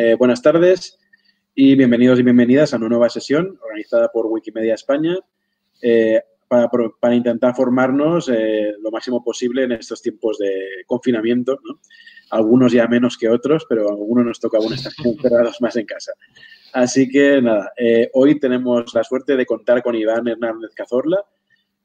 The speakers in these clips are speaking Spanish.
Eh, buenas tardes y bienvenidos y bienvenidas a una nueva sesión organizada por Wikimedia España eh, para, intentar formarnos eh, lo máximo posible en estos tiempos de confinamiento. Algunos ya menos que otros, pero a algunos nos toca aún estar encerrados más en casa. Así que nada, hoy tenemos la suerte de contar con Iván Hernández Cazorla.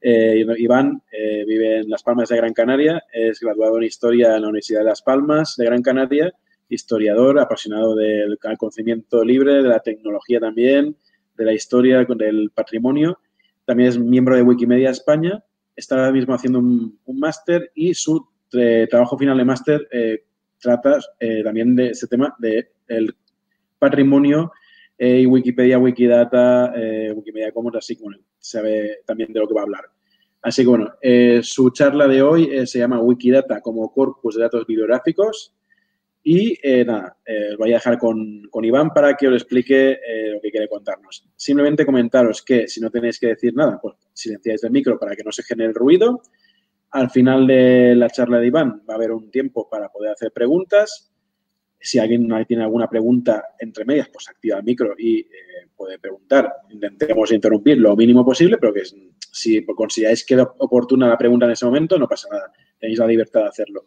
Iván vive en Las Palmas de Gran Canaria, es graduado en Historia en la Universidad de Las Palmas de Gran Canaria historiador, apasionado del conocimiento libre, de la tecnología también, de la historia, del patrimonio. También es miembro de Wikimedia España. Está ahora mismo haciendo un, máster y su eh, trabajo final de máster eh, trata eh, también de ese tema del el patrimonio y Wikipedia, Wikidata, Wikimedia Commons, así que sabe también de lo que va a hablar. Así que bueno, su charla de hoy se llama Wikidata como corpus de datos bibliográficos y eh, nada, eh, voy a dejar con, con, Iván para que os explique eh, lo que quiere contarnos. Simplemente comentaros que si no tenéis que decir nada, pues silenciáis el micro para que no se genere ruido. Al final de la charla de Iván va a haber un tiempo para poder hacer preguntas. Si alguien tiene alguna pregunta entre medias, pues activa el micro y puede preguntar. Intentemos interrumpir lo mínimo posible, pero que si consideráis que es oportuna la pregunta en ese momento, no pasa nada. Tenéis la libertad de hacerlo.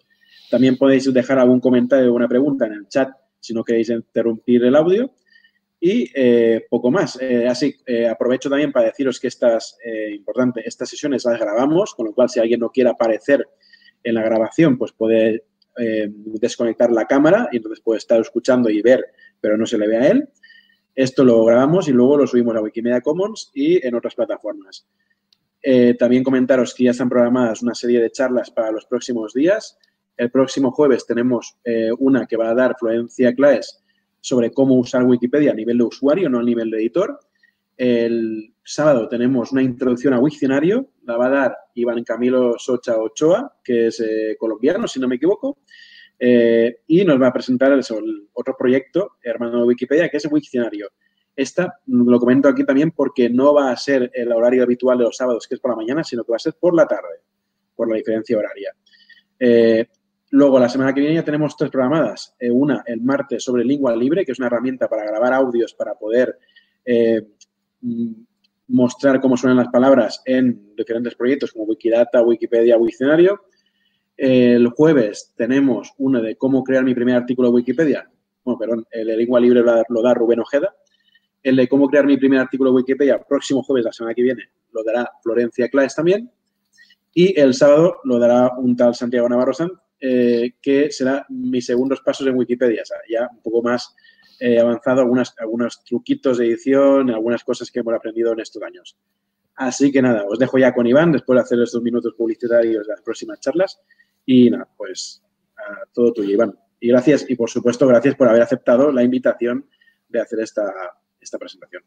También podéis dejar algún comentario o una pregunta en el chat si no queréis interrumpir el audio. Y eh, poco más. Eh, así, eh, aprovecho también para deciros que estas, importante, estas sesiones las grabamos, con lo cual si alguien no quiere aparecer en la grabación, pues puede desconectar la cámara y entonces puede estar escuchando y ver, pero no se le ve a él. Esto lo grabamos y luego lo subimos a Wikimedia Commons y en otras plataformas. también comentaros que ya están programadas una serie de charlas para los próximos días. El próximo jueves tenemos eh, una que va a dar Florencia Claes sobre cómo usar Wikipedia a nivel de usuario, no a nivel de editor. El sábado tenemos una introducción a Wikcionario, la va a dar Iván Camilo Socha Ochoa, que es eh, colombiano, si no me equivoco, eh, y nos va a presentar el, otro proyecto, hermano de Wikipedia, que es Wikcionario. Esta lo comento aquí también porque no va a ser el horario habitual de los sábados, que es por la mañana, sino que va a ser por la tarde, por la diferencia horaria. Luego, la semana que viene ya tenemos tres programadas. Eh, una, el martes, sobre lengua libre, que es una herramienta para grabar audios para poder eh, mm, mostrar cómo suenan las palabras en diferentes proyectos como Wikidata, Wikipedia, Wikcionario. el jueves tenemos una de cómo crear mi primer artículo de Wikipedia. Bueno, perdón, el de lengua libre lo da Rubén Ojeda. El de cómo crear mi primer artículo de Wikipedia, próximo jueves, la semana que viene, lo dará Florencia Claes también. Y el sábado lo dará un tal Santiago Navarro Sanz, eh, que será mis segundos pasos en Wikipedia, o sea, ya un poco más eh, avanzado, algunas, algunos truquitos de edición, algunas cosas que hemos aprendido en estos años. Así que nada, os dejo ya con Iván después de hacer estos minutos publicitarios de las próximas charlas. Y nada, pues a todo tuyo, Iván. Y gracias, y por supuesto, gracias por haber aceptado la invitación de hacer esta, esta presentación.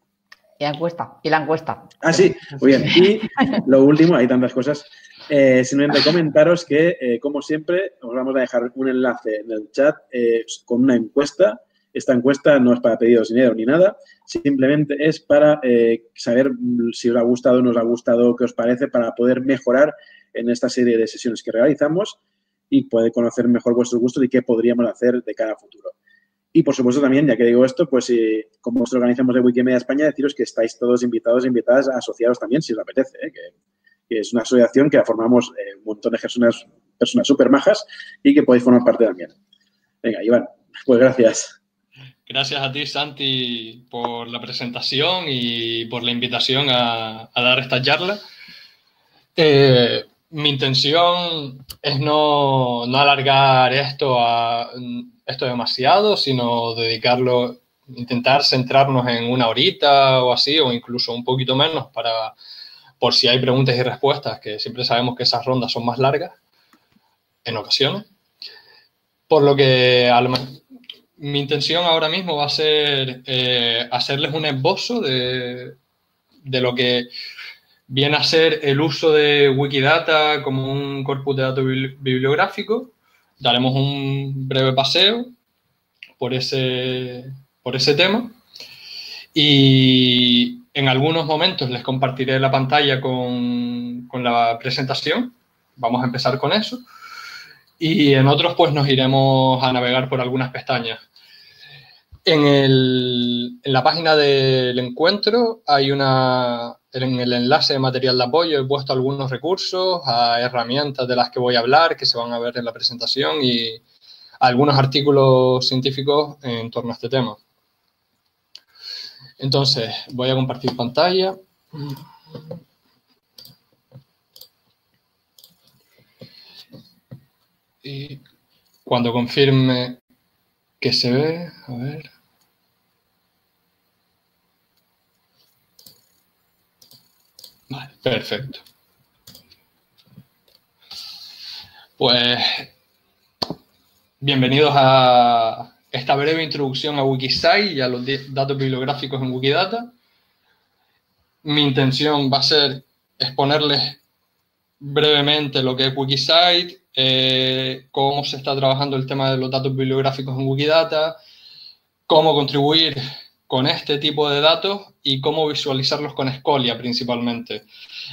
Y la encuesta, y la encuesta. Ah, sí, muy bien. Y lo último, hay tantas cosas. Eh, simplemente comentaros que, eh, como siempre, os vamos a dejar un enlace en el chat eh, con una encuesta. Esta encuesta no es para pedidos dinero ni nada, simplemente es para eh, saber si os ha gustado o no os ha gustado, qué os parece, para poder mejorar en esta serie de sesiones que realizamos y poder conocer mejor vuestros gustos y qué podríamos hacer de cara a futuro. Y, por supuesto, también, ya que digo esto, pues como os organizamos de Wikimedia España, deciros que estáis todos invitados e invitadas a asociaros también, si os apetece, que que es una asociación que formamos eh, un montón de personas personas súper majas y que podéis formar parte también. Venga, Iván, pues gracias. Gracias a ti, Santi, por la presentación y por la invitación a, dar esta charla. Eh, mi intención es no, no, alargar esto, a, esto demasiado, sino dedicarlo, intentar centrarnos en una horita o así, o incluso un poquito menos para por si hay preguntas y respuestas, que siempre sabemos que esas rondas son más largas en ocasiones. Por lo que mi intención ahora mismo va a ser eh, hacerles un esbozo de, lo que viene a ser el uso de Wikidata como un corpus de datos bibliográfico. Daremos un breve paseo por ese, por ese tema. Y en algunos momentos les compartiré la pantalla con, la presentación. Vamos a empezar con eso. Y en otros, pues nos iremos a navegar por algunas pestañas. En, en la página del encuentro hay una, en el enlace de material de apoyo he puesto algunos recursos a herramientas de las que voy a hablar, que se van a ver en la presentación y algunos artículos científicos en torno a este tema. Entonces, voy a compartir pantalla. Y cuando confirme que se ve, a ver. Vale, perfecto. Pues bienvenidos a esta breve introducción a Wikisite y a los datos bibliográficos en Wikidata. Mi intención va a ser exponerles brevemente lo que es Wikisite, eh, cómo se está trabajando el tema de los datos bibliográficos en Wikidata, cómo contribuir con este tipo de datos y cómo visualizarlos con Scolia principalmente.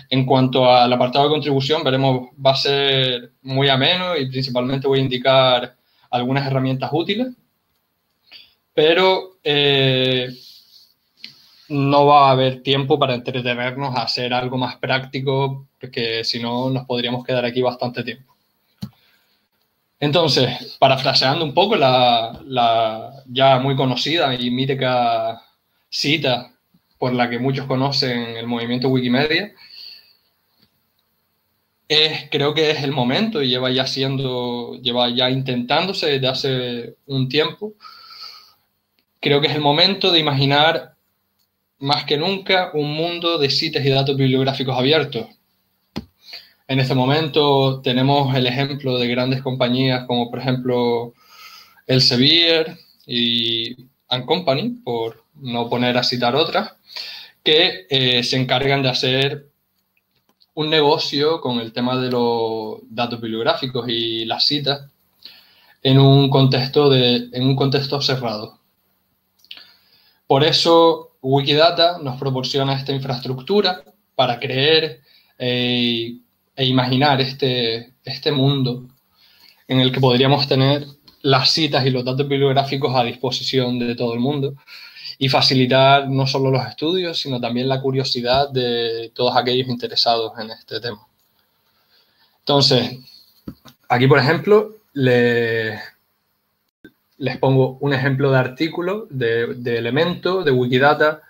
En cuanto al apartado de contribución, veremos, va a ser muy ameno y principalmente voy a indicar algunas herramientas útiles, pero eh, no va a haber tiempo para entretenernos a hacer algo más práctico, porque si no nos podríamos quedar aquí bastante tiempo. Entonces, parafraseando un poco la, ya muy conocida y mítica cita por la que muchos conocen el movimiento Wikimedia, creo que es el momento y lleva ya siendo, lleva ya intentándose desde hace un tiempo. Creo que es el momento de imaginar más que nunca un mundo de citas y datos bibliográficos abiertos, en este momento tenemos el ejemplo de grandes compañías como por ejemplo Elsevier y And Company, por no poner a citar otras, que eh, se encargan de hacer un negocio con el tema de los datos bibliográficos y las citas en un contexto, de, en un contexto cerrado. Por eso Wikidata nos proporciona esta infraestructura para creer eh, e imaginar este, este mundo en el que podríamos tener las citas y los datos bibliográficos a disposición de todo el mundo y facilitar no solo los estudios, sino también la curiosidad de todos aquellos interesados en este tema. Entonces, aquí, por ejemplo, les, les pongo un ejemplo de artículo de, elemento de Wikidata.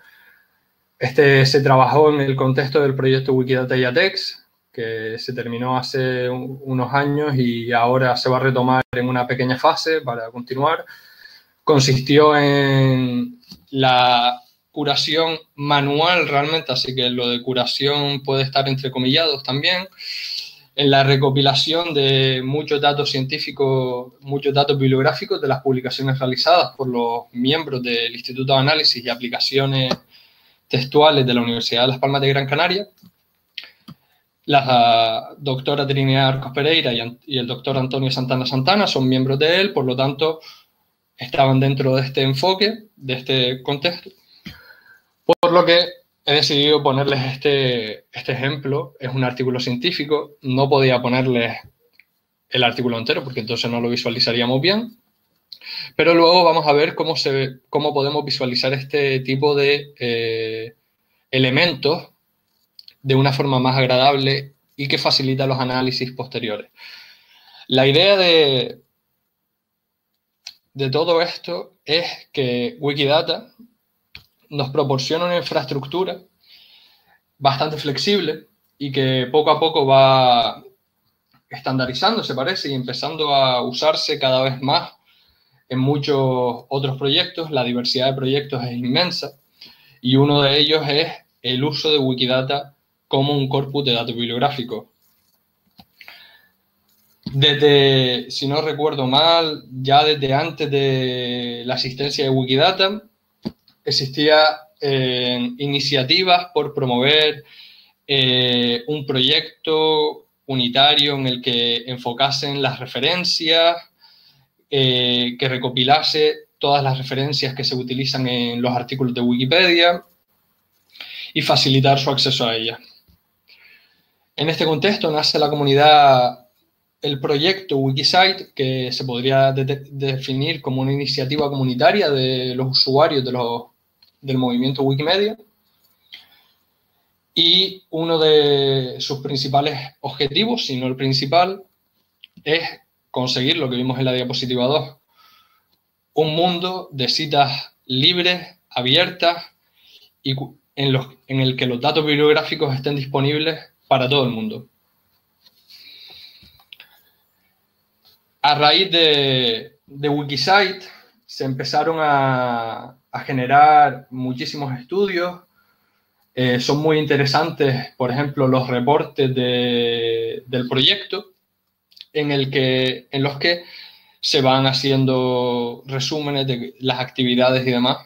Este se trabajó en el contexto del proyecto Wikidata Yatex, que se terminó hace unos años y ahora se va a retomar en una pequeña fase para continuar, consistió en la curación manual realmente, así que lo de curación puede estar entrecomillados también, en la recopilación de muchos datos científicos, muchos datos bibliográficos de las publicaciones realizadas por los miembros del Instituto de Análisis y Aplicaciones Textuales de la Universidad de Las Palmas de Gran Canaria, la doctora Trinidad Arcos Pereira y, el doctor Antonio Santana Santana son miembros de él, por lo tanto, estaban dentro de este enfoque, de este contexto. Por lo que he decidido ponerles este, este ejemplo. Es un artículo científico, no podía ponerles el artículo entero porque entonces no lo visualizaríamos bien. Pero luego vamos a ver cómo, se, cómo podemos visualizar este tipo de eh, elementos de una forma más agradable y que facilita los análisis posteriores. La idea de, de todo esto es que Wikidata nos proporciona una infraestructura bastante flexible y que poco a poco va estandarizando, se parece, y empezando a usarse cada vez más en muchos otros proyectos. La diversidad de proyectos es inmensa y uno de ellos es el uso de Wikidata como un corpus de datos bibliográficos. Desde, si no recuerdo mal, ya desde antes de la asistencia de Wikidata, existían eh, iniciativas por promover eh, un proyecto unitario en el que enfocasen las referencias, eh, que recopilase todas las referencias que se utilizan en los artículos de Wikipedia y facilitar su acceso a ellas. En este contexto nace la comunidad el proyecto Wikisite, que se podría definir como una iniciativa comunitaria de los usuarios de los, del movimiento Wikimedia. Y uno de sus principales objetivos, si no el principal, es conseguir lo que vimos en la diapositiva 2, un mundo de citas libres, abiertas y en, los, en el que los datos bibliográficos estén disponibles para todo el mundo. A raíz de, de Wikisite se empezaron a, generar muchísimos estudios. Eh, son muy interesantes, por ejemplo, los reportes del proyecto en, el que, en los que se van haciendo resúmenes de las actividades y demás.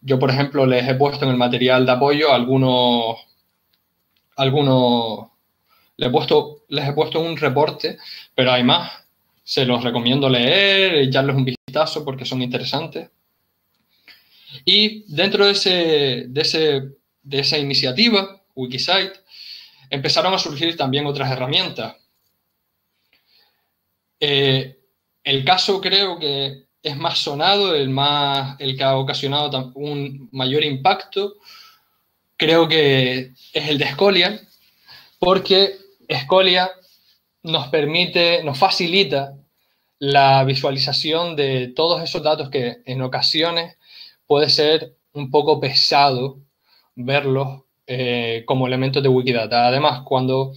Yo, por ejemplo, les he puesto en el material de apoyo algunos, algunos, les he puesto, les he puesto un reporte, pero hay más. Se los recomiendo leer, echarles un vistazo porque son interesantes. Y dentro de, ese, de, ese, de esa iniciativa, Wikisite, empezaron a surgir también otras herramientas. Eh, el caso creo que es más sonado, el, más, el que ha ocasionado un mayor impacto, creo que es el de Scolia, porque Scolia nos permite, nos facilita la visualización de todos esos datos que en ocasiones puede ser un poco pesado verlos eh, como elementos de Wikidata. Además, cuando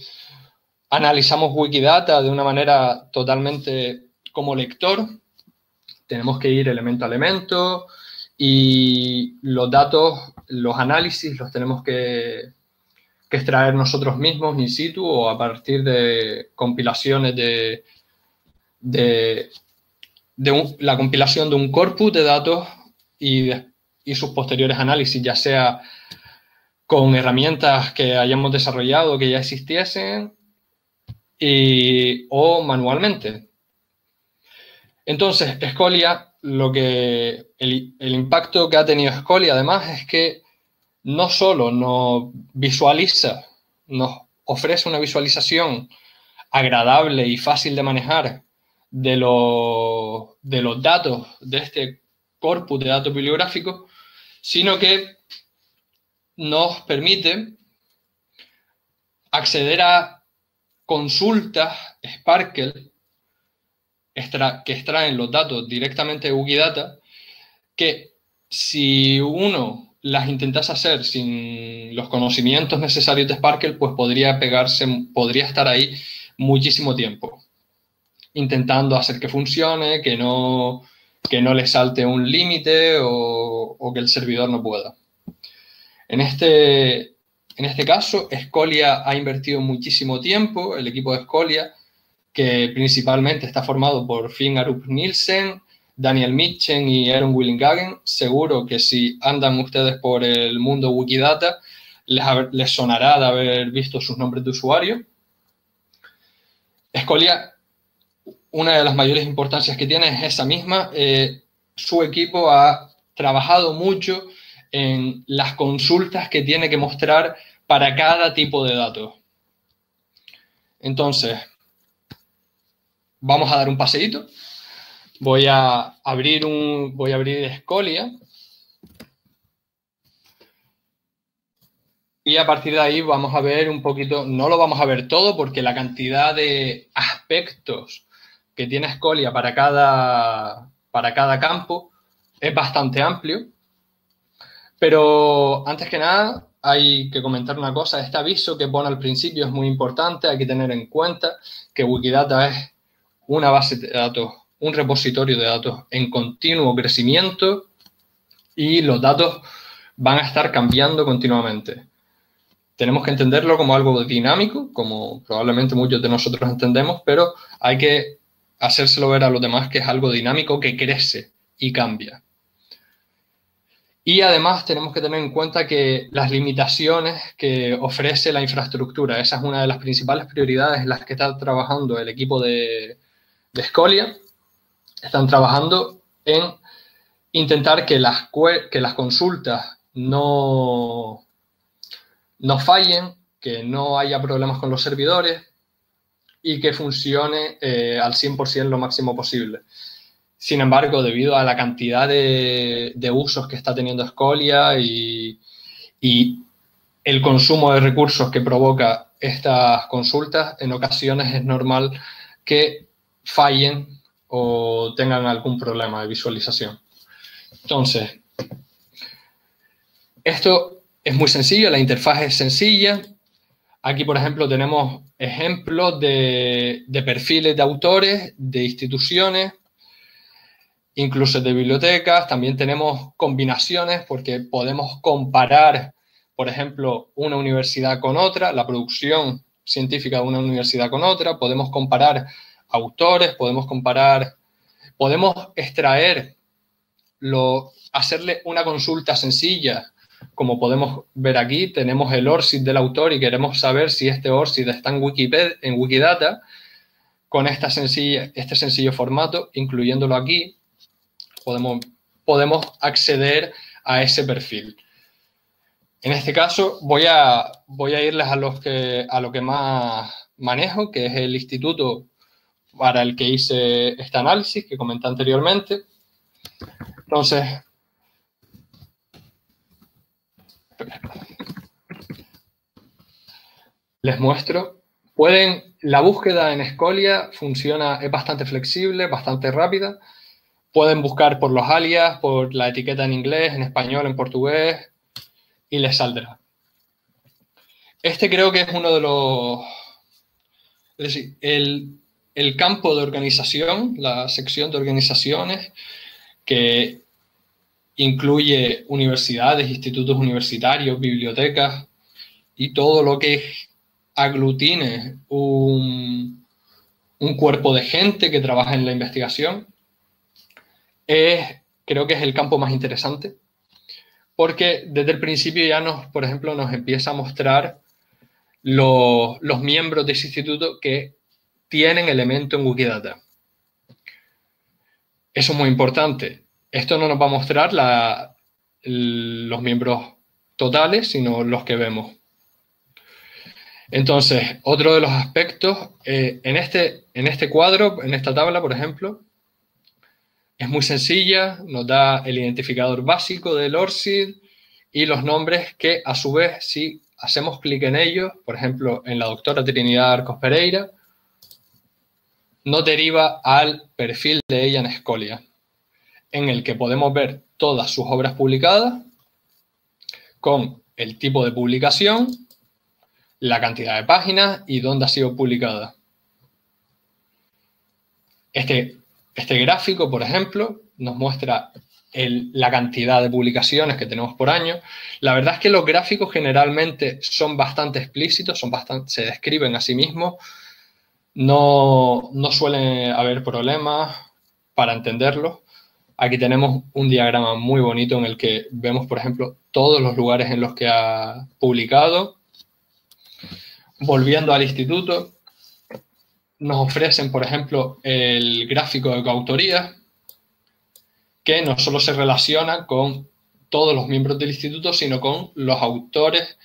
analizamos Wikidata de una manera totalmente como lector, tenemos que ir elemento a elemento y los datos, los análisis los tenemos que, extraer nosotros mismos in situ o a partir de compilaciones de, de, la compilación de un corpus de datos y, sus posteriores análisis, ya sea con herramientas que hayamos desarrollado que ya existiesen y, o manualmente. Entonces, Scolia, lo que el, impacto que ha tenido Scolia además es que no solo nos visualiza, nos ofrece una visualización agradable y fácil de manejar de, de los datos de este corpus de datos bibliográficos, sino que nos permite acceder a consultas Sparkle que extraen los datos directamente de Wikidata, que si uno las intentase hacer sin los conocimientos necesarios de Sparkle, pues podría pegarse, podría estar ahí muchísimo tiempo, intentando hacer que funcione, que no, que no le salte un límite o, que el servidor no pueda. En este, en este caso, Scolia ha invertido muchísimo tiempo, el equipo de Scolia, que principalmente está formado por Finn Arup Nielsen, Daniel Mitchen y Aaron Willingagen. Seguro que si andan ustedes por el mundo Wikidata, les, sonará de haber visto sus nombres de usuario. Escolia, una de las mayores importancias que tiene es esa misma. Eh, su equipo ha trabajado mucho en las consultas que tiene que mostrar para cada tipo de datos. Entonces, vamos a dar un paseíto. Voy a abrir un, voy a abrir Scolia. Y a partir de ahí vamos a ver un poquito, no lo vamos a ver todo porque la cantidad de aspectos que tiene Scolia para cada, para cada campo es bastante amplio. Pero antes que nada, hay que comentar una cosa. Este aviso que pone al principio es muy importante. Hay que tener en cuenta que Wikidata es una base de datos, un repositorio de datos en continuo crecimiento y los datos van a estar cambiando continuamente. Tenemos que entenderlo como algo dinámico, como probablemente muchos de nosotros entendemos, pero hay que hacérselo ver a los demás que es algo dinámico que crece y cambia. Y además tenemos que tener en cuenta que las limitaciones que ofrece la infraestructura, esa es una de las principales prioridades en las que está trabajando el equipo de, de Scolia están trabajando en intentar que las, que las consultas no, no fallen, que no haya problemas con los servidores y que funcione eh, al 100% lo máximo posible. Sin embargo, debido a la cantidad de, usos que está teniendo Scolia y, y, el consumo de recursos que provoca estas consultas, en ocasiones es normal que fallen o tengan algún problema de visualización. Entonces, esto es muy sencillo, la interfaz es sencilla. Aquí, por ejemplo, tenemos ejemplos de, perfiles de autores, de instituciones, incluso de bibliotecas. También tenemos combinaciones porque podemos comparar, por ejemplo, una universidad con otra, la producción científica de una universidad con otra. Podemos comparar autores, podemos comparar, podemos extraer, hacerle una consulta sencilla como podemos ver aquí, tenemos el ORCID del autor y queremos saber si este ORCID está en, Wikipedia, en Wikidata con este sencillo formato, incluyéndolo aquí, podemos, podemos acceder a ese perfil. En este caso voy a, voy a irles a, los que, a lo que más manejo, que es el instituto para el que hice este análisis que comenté anteriormente. Entonces, les muestro. Pueden, la búsqueda en Escolia funciona, es bastante flexible, bastante rápida. Pueden buscar por los alias, por la etiqueta en inglés, en español, en portugués y les saldrá. Este creo que es uno de los... Es decir, el, el campo de organización, la sección de organizaciones, que incluye universidades, institutos universitarios, bibliotecas y todo lo que aglutine un, cuerpo de gente que trabaja en la investigación. Es, creo que es el campo más interesante porque desde el principio ya nos, por ejemplo, nos empieza a mostrar los, los miembros de ese instituto que tienen elemento en Wikidata. Eso es muy importante. Esto no nos va a mostrar los miembros totales, sino los que vemos. Entonces, otro de los aspectos, eh, en, este, en este cuadro, en esta tabla, por ejemplo, es muy sencilla, nos da el identificador básico del ORCID y los nombres que, a su vez, si hacemos clic en ellos, por ejemplo, en la doctora Trinidad Arcos Pereira, nos deriva al perfil de ella en Escolia en el que podemos ver todas sus obras publicadas con el tipo de publicación, la cantidad de páginas y dónde ha sido publicada. Este, este gráfico, por ejemplo, nos muestra la cantidad de publicaciones que tenemos por año. La verdad es que los gráficos generalmente son bastante explícitos, son bastante, se describen a sí mismos, no, no haber problemas para entenderlos. Aquí tenemos un diagrama muy bonito en el que vemos, por ejemplo, todos los lugares en los que ha publicado. Volviendo al instituto, nos ofrecen, por ejemplo, el gráfico de coautoría, que no solo se relaciona con todos los miembros del instituto, sino con los autores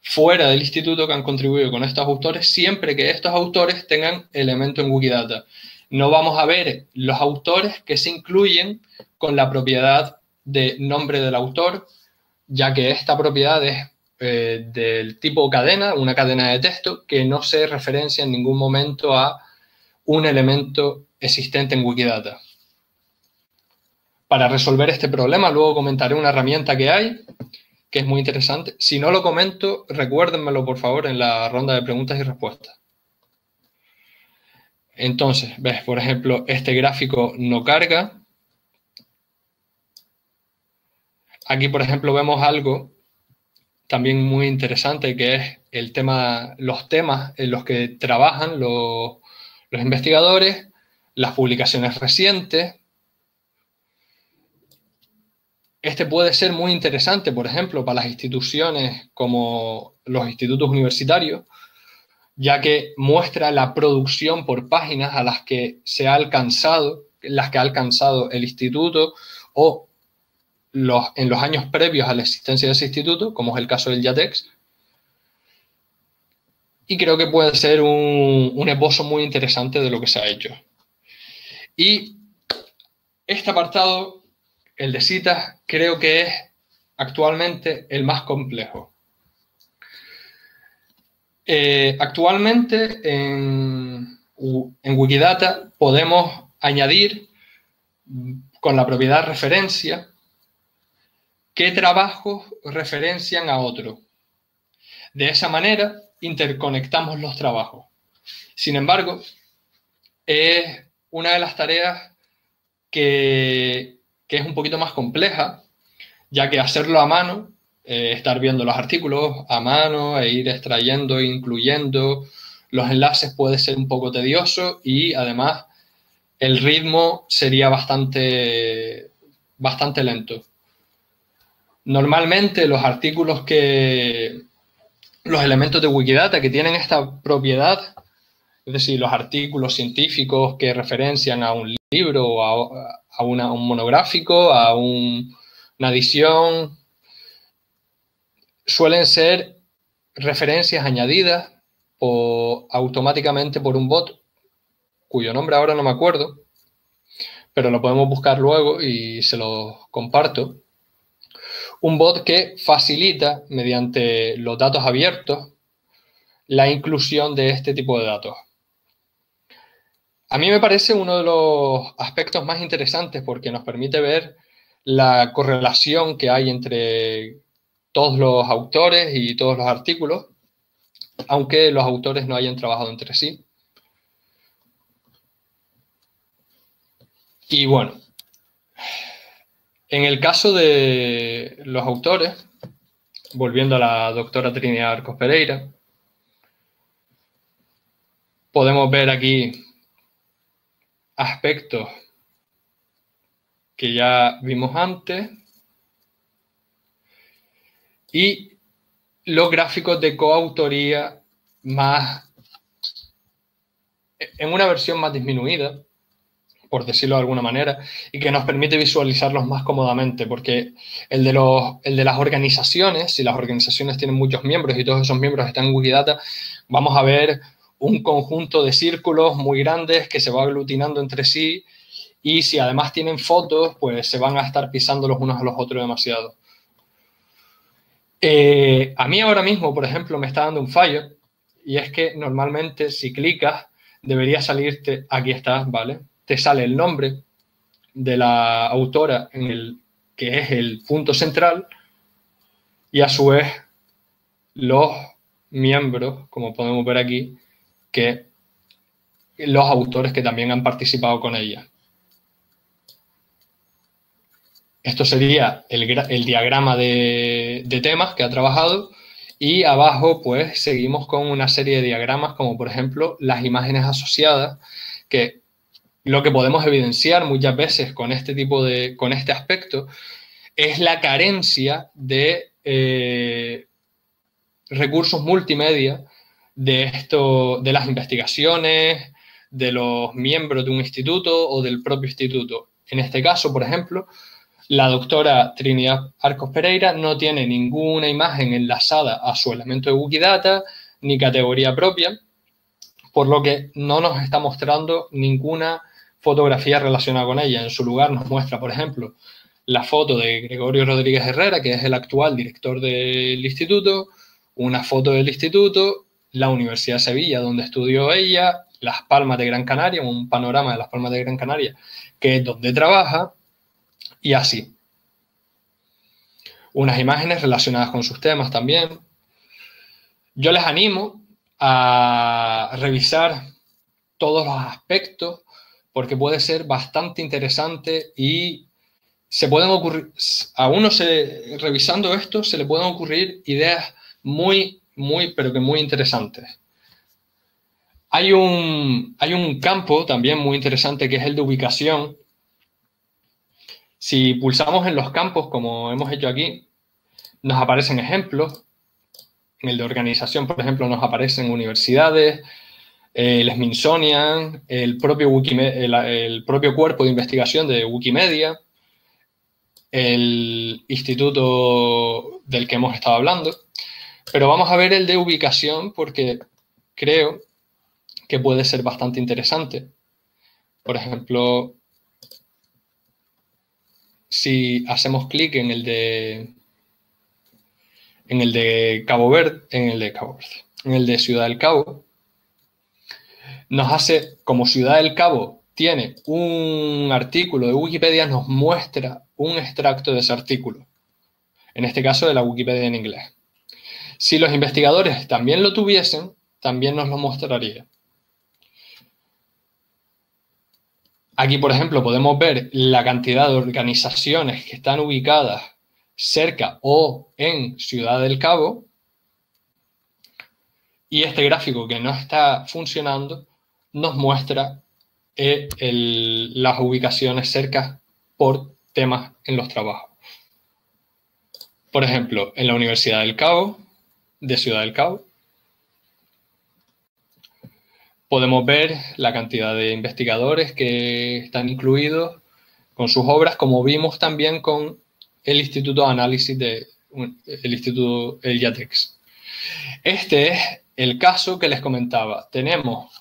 fuera del instituto que han contribuido con estos autores, siempre que estos autores tengan elemento en Wikidata no vamos a ver los autores que se incluyen con la propiedad de nombre del autor, ya que esta propiedad es eh, del tipo cadena, una cadena de texto, que no se referencia en ningún momento a un elemento existente en Wikidata. Para resolver este problema, luego comentaré una herramienta que hay, que es muy interesante. Si no lo comento, recuérdenmelo por favor en la ronda de preguntas y respuestas. Entonces, ves, por ejemplo, este gráfico no carga. Aquí, por ejemplo, vemos algo también muy interesante que es el tema, los temas en los que trabajan los, los investigadores, las publicaciones recientes. Este puede ser muy interesante, por ejemplo, para las instituciones como los institutos universitarios, ya que muestra la producción por páginas a las que se ha alcanzado, las que ha alcanzado el instituto o los, en los años previos a la existencia de ese instituto, como es el caso del YATEX. y creo que puede ser un, un esbozo muy interesante de lo que se ha hecho. Y este apartado, el de citas, creo que es actualmente el más complejo. Eh, actualmente en, Wikidata podemos añadir con la propiedad referencia qué trabajos referencian a otro. De esa manera interconectamos los trabajos. Sin embargo, es una de las tareas que es un poquito más compleja, ya que hacerlo a mano eh, estar viendo los artículos a mano e ir extrayendo e incluyendo los enlaces puede ser un poco tedioso y además el ritmo sería bastante, bastante lento. Normalmente los artículos que, los elementos de Wikidata que tienen esta propiedad, es decir, los artículos científicos que referencian a un libro a, a un monográfico, a una edición, suelen ser referencias añadidas automáticamente por un bot cuyo nombre ahora no me acuerdo, pero lo podemos buscar luego y se lo comparto. Un bot que facilita, mediante los datos abiertos, la inclusión de este tipo de datos. A mí me parece uno de los aspectos más interesantes porque nos permite ver la correlación que hay entre todos los autores y todos los artículos, aunque los autores no hayan trabajado entre sí. Y bueno, en el caso de los autores, volviendo a la doctora Trinidad Arcos Pereira, podemos ver aquí aspectos que ya vimos antes y los gráficos de coautoría más en una versión más disminuida, por decirlo de alguna manera, y que nos permite visualizarlos más cómodamente, porque el de, los, el de las organizaciones, si las organizaciones tienen muchos miembros y todos esos miembros están en Wikidata, vamos a ver un conjunto de círculos muy grandes que se va aglutinando entre sí y si además tienen fotos, pues se van a estar pisando los unos a los otros demasiado. Eh, a mí ahora mismo, por ejemplo, me está dando un fallo y es que normalmente si clicas debería salirte, aquí está, ¿vale? Te sale el nombre de la autora en el que es el punto central y a su vez los miembros, como podemos ver aquí, que los autores que también han participado con ella. Esto sería el, diagrama de, temas que ha trabajado y abajo pues seguimos con una serie de diagramas como por ejemplo las imágenes asociadas que lo que podemos evidenciar muchas veces con este tipo de, con este aspecto es la carencia de eh, recursos multimedia de, esto, de las investigaciones, de los miembros de un instituto o del propio instituto. En este caso, por ejemplo, la doctora Trinidad Arcos Pereira no tiene ninguna imagen enlazada a su elemento de Wikidata ni categoría propia, por lo que no nos está mostrando ninguna fotografía relacionada con ella. En su lugar nos muestra, por ejemplo, la foto de Gregorio Rodríguez Herrera, que es el actual director del instituto, una foto del instituto, la Universidad de Sevilla, donde estudió ella, Las Palmas de Gran Canaria, un panorama de Las Palmas de Gran Canaria, que es donde trabaja, y así. Unas imágenes relacionadas con sus temas también. Yo les animo a revisar todos los aspectos porque puede ser bastante interesante y se pueden ocurrir, a uno se, revisando esto se le pueden ocurrir ideas muy, muy, pero que muy interesantes. Hay un, hay un campo también muy interesante que es el de ubicación, si pulsamos en los campos, como hemos hecho aquí, nos aparecen ejemplos. En el de organización, por ejemplo, nos aparecen universidades, el Smithsonian, el propio, el, propio cuerpo de investigación de Wikimedia, el instituto del que hemos estado hablando. Pero vamos a ver el de ubicación porque creo que puede ser bastante interesante. Por ejemplo, si hacemos clic en el de en el de Cabo Verde, en el de Cabo Verde, en el de Ciudad del Cabo, nos hace, como Ciudad del Cabo tiene un artículo de Wikipedia, nos muestra un extracto de ese artículo. En este caso de la Wikipedia en inglés. Si los investigadores también lo tuviesen, también nos lo mostraría. Aquí, por ejemplo, podemos ver la cantidad de organizaciones que están ubicadas cerca o en Ciudad del Cabo. Y este gráfico que no está funcionando nos muestra eh, las ubicaciones cerca por temas en los trabajos. Por ejemplo, en la Universidad del Cabo, de Ciudad del Cabo, podemos ver la cantidad de investigadores que están incluidos con sus obras, como vimos también con el Instituto de Análisis de el Instituto El. Este es el caso que les comentaba. Tenemos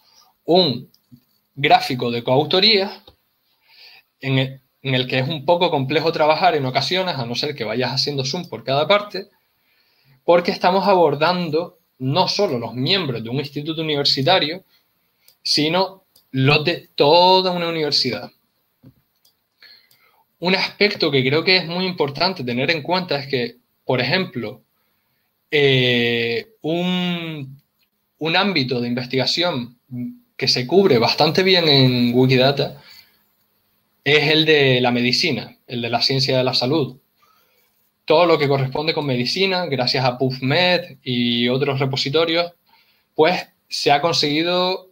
un gráfico de coautoría en el, en el que es un poco complejo trabajar en ocasiones, a no ser que vayas haciendo zoom por cada parte, porque estamos abordando no solo los miembros de un instituto universitario, sino los de toda una universidad. Un aspecto que creo que es muy importante tener en cuenta es que, por ejemplo, eh, un, un ámbito de investigación que se cubre bastante bien en Wikidata es el de la medicina, el de la ciencia de la salud. Todo lo que corresponde con medicina, gracias a PubMed y otros repositorios, pues se ha conseguido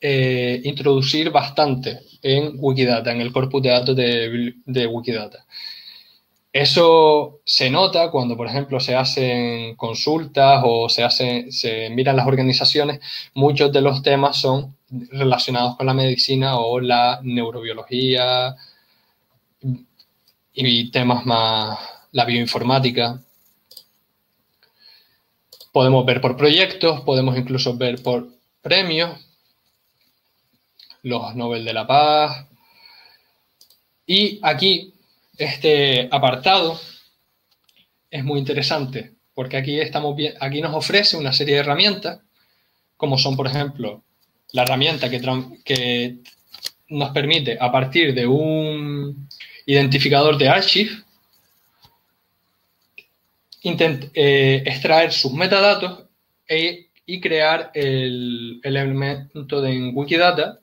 eh, introducir bastante en Wikidata, en el corpus de datos de, Wikidata. Eso se nota cuando, por ejemplo, se hacen consultas o se, hace, se miran las organizaciones. Muchos de los temas son relacionados con la medicina o la neurobiología y temas más, la bioinformática. Podemos ver por proyectos, podemos incluso ver por premios los Nobel de la Paz. Y aquí, este apartado es muy interesante, porque aquí, estamos bien, aquí nos ofrece una serie de herramientas, como son, por ejemplo, la herramienta que, que nos permite, a partir de un identificador de archive, eh, extraer sus metadatos e, y crear el, el elemento de Wikidata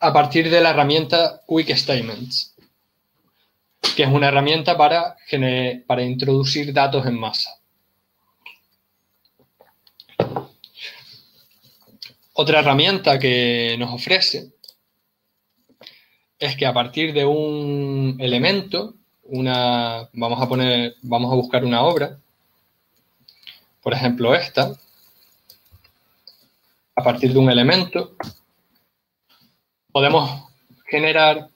a partir de la herramienta Quick Statements, que es una herramienta para, para introducir datos en masa. Otra herramienta que nos ofrece es que a partir de un elemento, una, vamos a poner, vamos a buscar una obra, por ejemplo esta, a partir de un elemento, podemos generar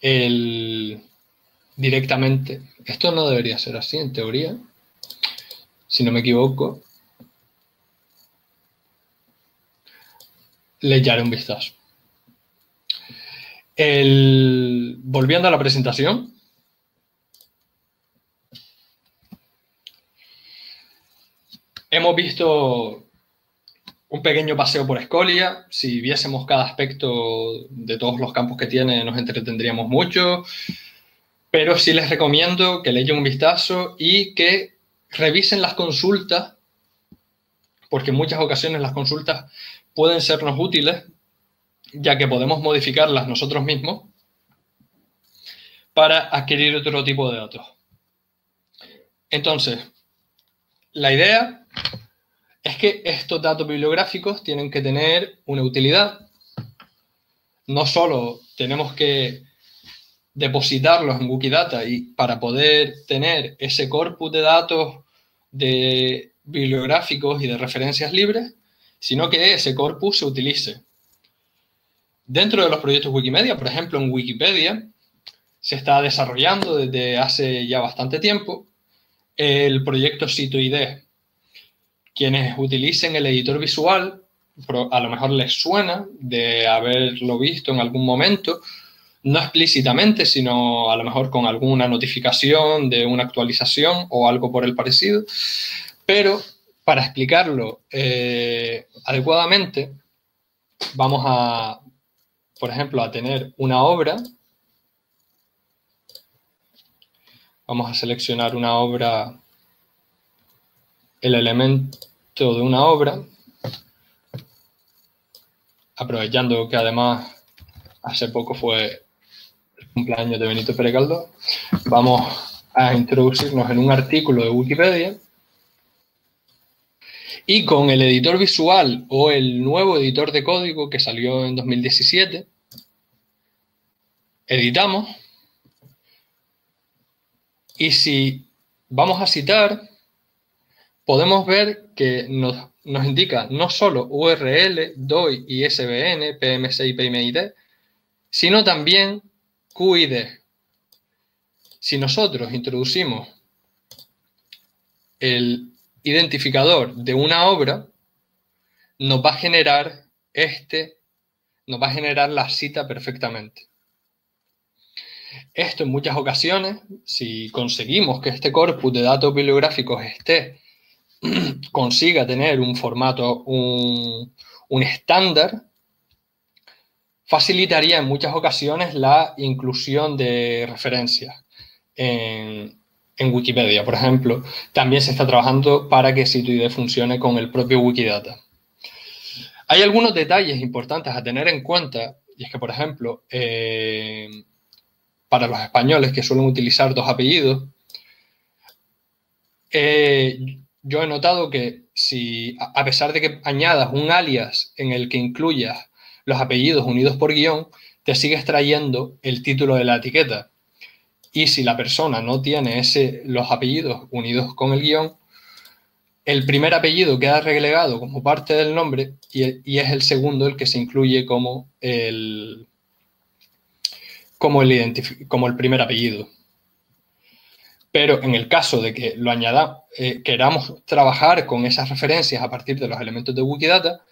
el directamente. Esto no debería ser así en teoría, si no me equivoco. Le echaré un vistazo. Volviendo a la presentación, Hemos visto un pequeño paseo por Escolia. Si viésemos cada aspecto de todos los campos que tiene, nos entretendríamos mucho. Pero sí les recomiendo que le echen un vistazo y que revisen las consultas, porque en muchas ocasiones las consultas pueden sernos útiles, ya que podemos modificarlas nosotros mismos para adquirir otro tipo de datos. Entonces, la idea es que estos datos bibliográficos tienen que tener una utilidad. No solo tenemos que depositarlos en Wikidata y para poder tener ese corpus de datos de bibliográficos y de referencias libres, sino que ese corpus se utilice. Dentro de los proyectos Wikimedia, por ejemplo, en Wikipedia, se está desarrollando desde hace ya bastante tiempo el proyecto SitoID. Quienes utilicen el editor visual, a lo mejor les suena de haberlo visto en algún momento, no explícitamente, sino a lo mejor con alguna notificación de una actualización o algo por el parecido. Pero para explicarlo eh, adecuadamente, vamos a, por ejemplo, a tener una obra. Vamos a seleccionar una obra, el elemento de una obra, aprovechando que además hace poco fue el cumpleaños de Benito Pérez vamos a introducirnos en un artículo de Wikipedia y con el editor visual o el nuevo editor de código que salió en 2017, editamos. Y si vamos a citar, podemos ver que nos, indica no solo URL, DOI, ISBN, PMC y PMID, sino también QID. Si nosotros introducimos el identificador de una obra nos va a generar este, nos va a generar la cita perfectamente. Esto en muchas ocasiones, si conseguimos que este corpus de datos bibliográficos esté, consiga tener un formato, un, estándar, facilitaría en muchas ocasiones la inclusión de referencias en, en Wikipedia, por ejemplo, también se está trabajando para que SituID funcione con el propio Wikidata. Hay algunos detalles importantes a tener en cuenta, y es que, por ejemplo, eh, para los españoles que suelen utilizar dos apellidos, eh, yo he notado que si, a pesar de que añadas un alias en el que incluyas los apellidos unidos por guion, te sigues trayendo el título de la etiqueta. Y si la persona no tiene ese, los apellidos unidos con el guion, el primer apellido queda relegado como parte del nombre y, es el segundo el que se incluye como el, como el, como el primer apellido. Pero en el caso de que lo añada, eh, queramos trabajar con esas referencias a partir de los elementos de Wikidata,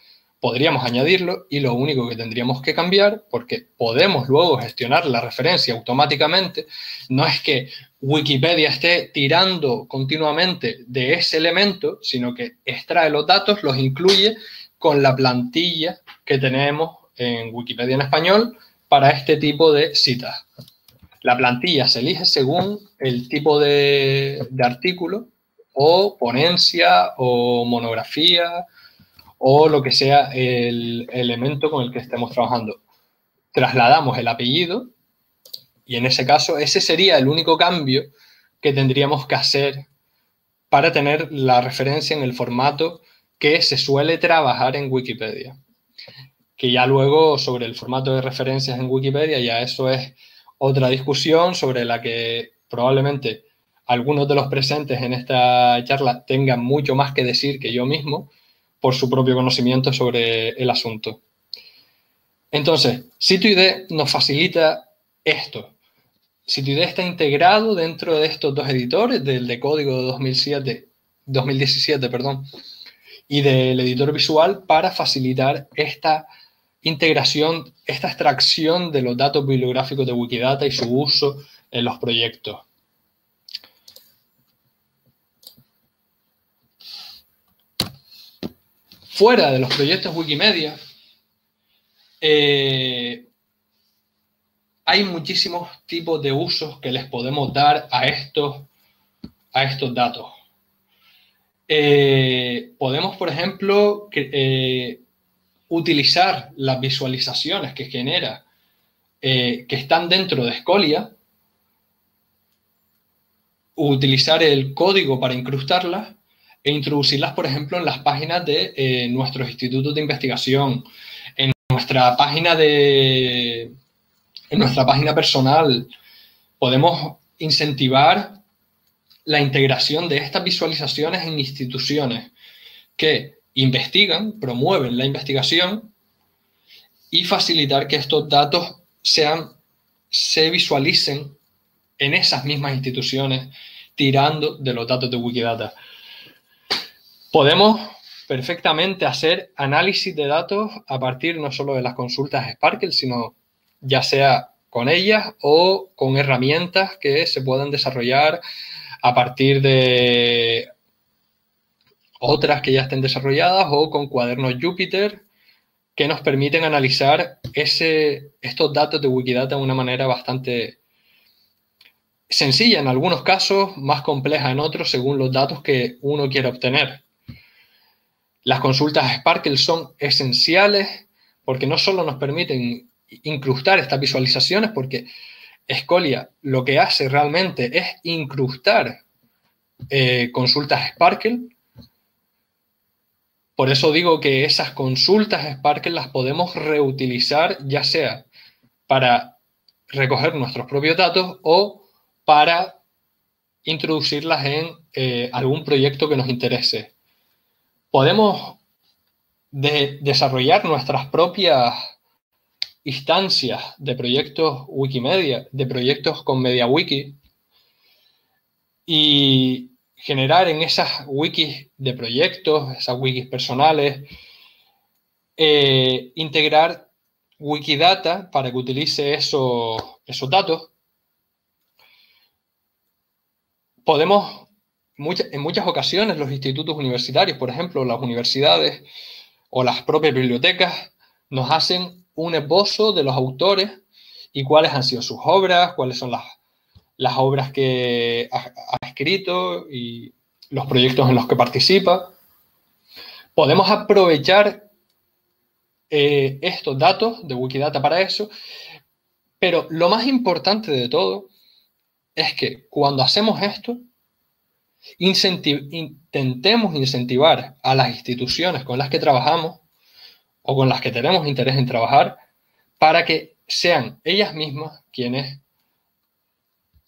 podríamos añadirlo y lo único que tendríamos que cambiar, porque podemos luego gestionar la referencia automáticamente, no es que Wikipedia esté tirando continuamente de ese elemento, sino que extrae los datos, los incluye con la plantilla que tenemos en Wikipedia en español para este tipo de citas. La plantilla se elige según el tipo de, artículo o ponencia o monografía o lo que sea el elemento con el que estemos trabajando. Trasladamos el apellido y en ese caso ese sería el único cambio que tendríamos que hacer para tener la referencia en el formato que se suele trabajar en Wikipedia. Que ya luego sobre el formato de referencias en Wikipedia ya eso es otra discusión sobre la que probablemente algunos de los presentes en esta charla tengan mucho más que decir que yo mismo, por su propio conocimiento sobre el asunto. Entonces, SituID nos facilita esto. SituID está integrado dentro de estos dos editores, del de código de 2007, 2017 perdón, y del editor visual para facilitar esta integración, esta extracción de los datos bibliográficos de Wikidata y su uso en los proyectos. fuera de los proyectos Wikimedia, eh, hay muchísimos tipos de usos que les podemos dar a estos, a estos datos. Eh, podemos, por ejemplo, eh, utilizar las visualizaciones que genera, que están dentro de Scolia, utilizar el código para incrustarlas e introducirlas, por ejemplo, en las páginas de eh, nuestros institutos de investigación, en nuestra página de, en nuestra página personal. Podemos incentivar la integración de estas visualizaciones en instituciones que investigan, promueven la investigación y facilitar que estos datos sean, se visualicen en esas mismas instituciones tirando de los datos de Wikidata. Podemos perfectamente hacer análisis de datos a partir no solo de las consultas Sparkle, sino ya sea con ellas o con herramientas que se puedan desarrollar a partir de otras que ya estén desarrolladas o con cuadernos Jupyter que nos permiten analizar ese, estos datos de Wikidata de una manera bastante sencilla en algunos casos, más compleja en otros, según los datos que uno quiera obtener. Las consultas Sparkle son esenciales porque no solo nos permiten incrustar estas visualizaciones, porque Escolia lo que hace realmente es incrustar eh, consultas Sparkle. Por eso digo que esas consultas Sparkle las podemos reutilizar ya sea para recoger nuestros propios datos o para introducirlas en eh, algún proyecto que nos interese. Podemos desarrollar nuestras propias instancias de proyectos Wikimedia, de proyectos con MediaWiki y generar en esas wikis de proyectos, esas wikis personales, eh, integrar Wikidata para que utilice esos, esos datos. Podemos, en muchas ocasiones, los institutos universitarios, por ejemplo, las universidades o las propias bibliotecas, nos hacen un esbozo de los autores y cuáles han sido sus obras, cuáles son las, las obras que ha, escrito y los proyectos en los que participa. Podemos aprovechar eh, estos datos de Wikidata para eso, pero lo más importante de todo es que cuando hacemos esto, intentemos incentivar a las instituciones con las que trabajamos o con las que tenemos interés en trabajar para que sean ellas mismas quienes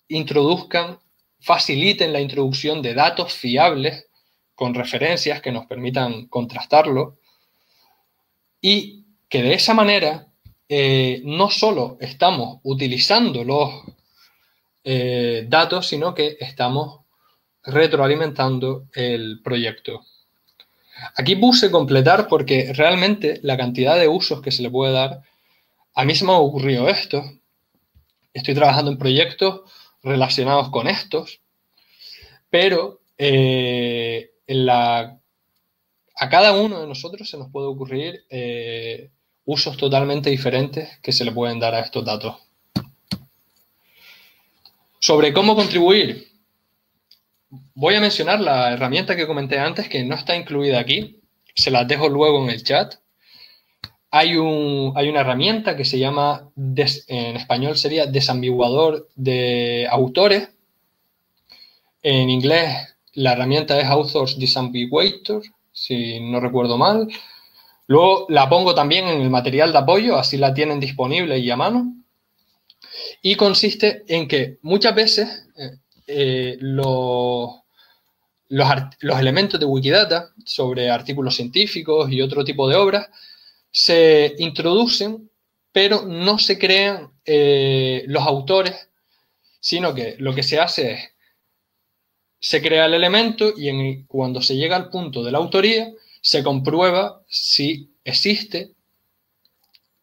introduzcan, faciliten la introducción de datos fiables con referencias que nos permitan contrastarlo y que de esa manera eh, no solo estamos utilizando los eh, datos, sino que estamos retroalimentando el proyecto. Aquí puse completar porque realmente la cantidad de usos que se le puede dar, a mí se me ha ocurrido esto. Estoy trabajando en proyectos relacionados con estos, pero eh, a cada uno de nosotros se nos puede ocurrir eh, usos totalmente diferentes que se le pueden dar a estos datos. Sobre cómo contribuir, Voy a mencionar la herramienta que comenté antes, que no está incluida aquí. Se las dejo luego en el chat. Hay, un, hay una herramienta que se llama, en español sería desambiguador de autores. En inglés la herramienta es Authors Disambiguator, si no recuerdo mal. Luego la pongo también en el material de apoyo, así la tienen disponible y a mano. Y consiste en que muchas veces eh, eh, los, elementos de Wikidata sobre artículos científicos y otro tipo de obras se introducen, pero no se crean eh, los autores, sino que lo que se hace es, se crea el elemento y cuando se llega al punto de la autoría, se comprueba si existe,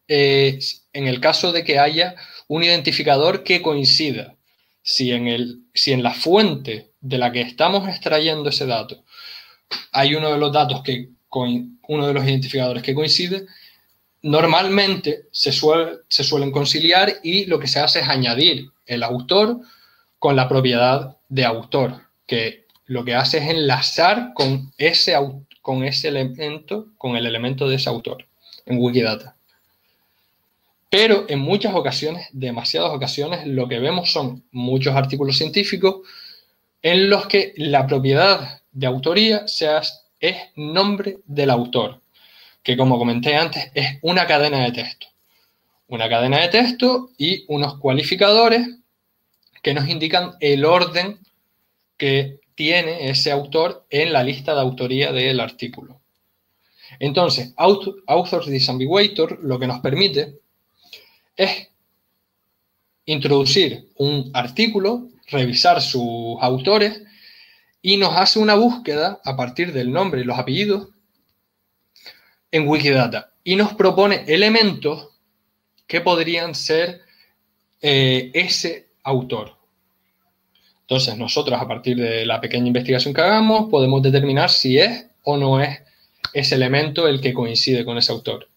eh, en el caso de que haya un identificador que coincida si en, el, si en la fuente de la que estamos extrayendo ese dato hay uno de los datos que uno de los identificadores que coincide, normalmente se, suelen conciliar y lo que se hace es añadir el autor con la propiedad de autor, que lo que hace es enlazar con ese, con ese elemento, con el elemento de ese autor en Wikidata. Pero en muchas ocasiones, demasiadas ocasiones, lo que vemos son muchos artículos científicos en los que la propiedad de autoría sea, es nombre del autor, que como comenté antes es una cadena de texto. Una cadena de texto y unos cualificadores que nos indican el orden que tiene ese autor en la lista de autoría del artículo. Entonces, Authors Disambiguator lo que nos permite es introducir un artículo revisar sus autores y nos hace una búsqueda a partir del nombre y los apellidos en Wikidata y nos propone elementos que podrían ser eh, ese autor. Entonces, nosotros a partir de la pequeña investigación que hagamos podemos determinar si es o no es ese elemento el que coincide con ese autor.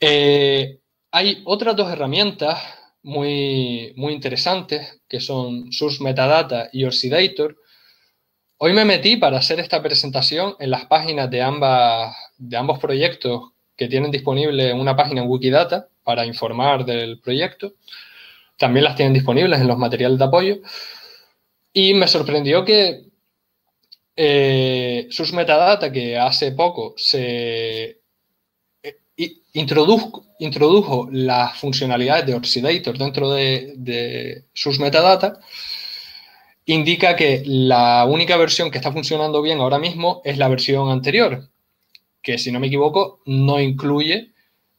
Eh, hay otras dos herramientas muy, muy interesantes que son Source Metadata y Oxidator. Hoy me metí para hacer esta presentación en las páginas de, ambas, de ambos proyectos que tienen disponible una página en Wikidata para informar del proyecto. También las tienen disponibles en los materiales de apoyo. Y me sorprendió que eh, sus metadata, que hace poco se eh, introdujo, introdujo las funcionalidades de Oxidator dentro de, sus metadata, indica que la única versión que está funcionando bien ahora mismo es la versión anterior, que si no me equivoco no incluye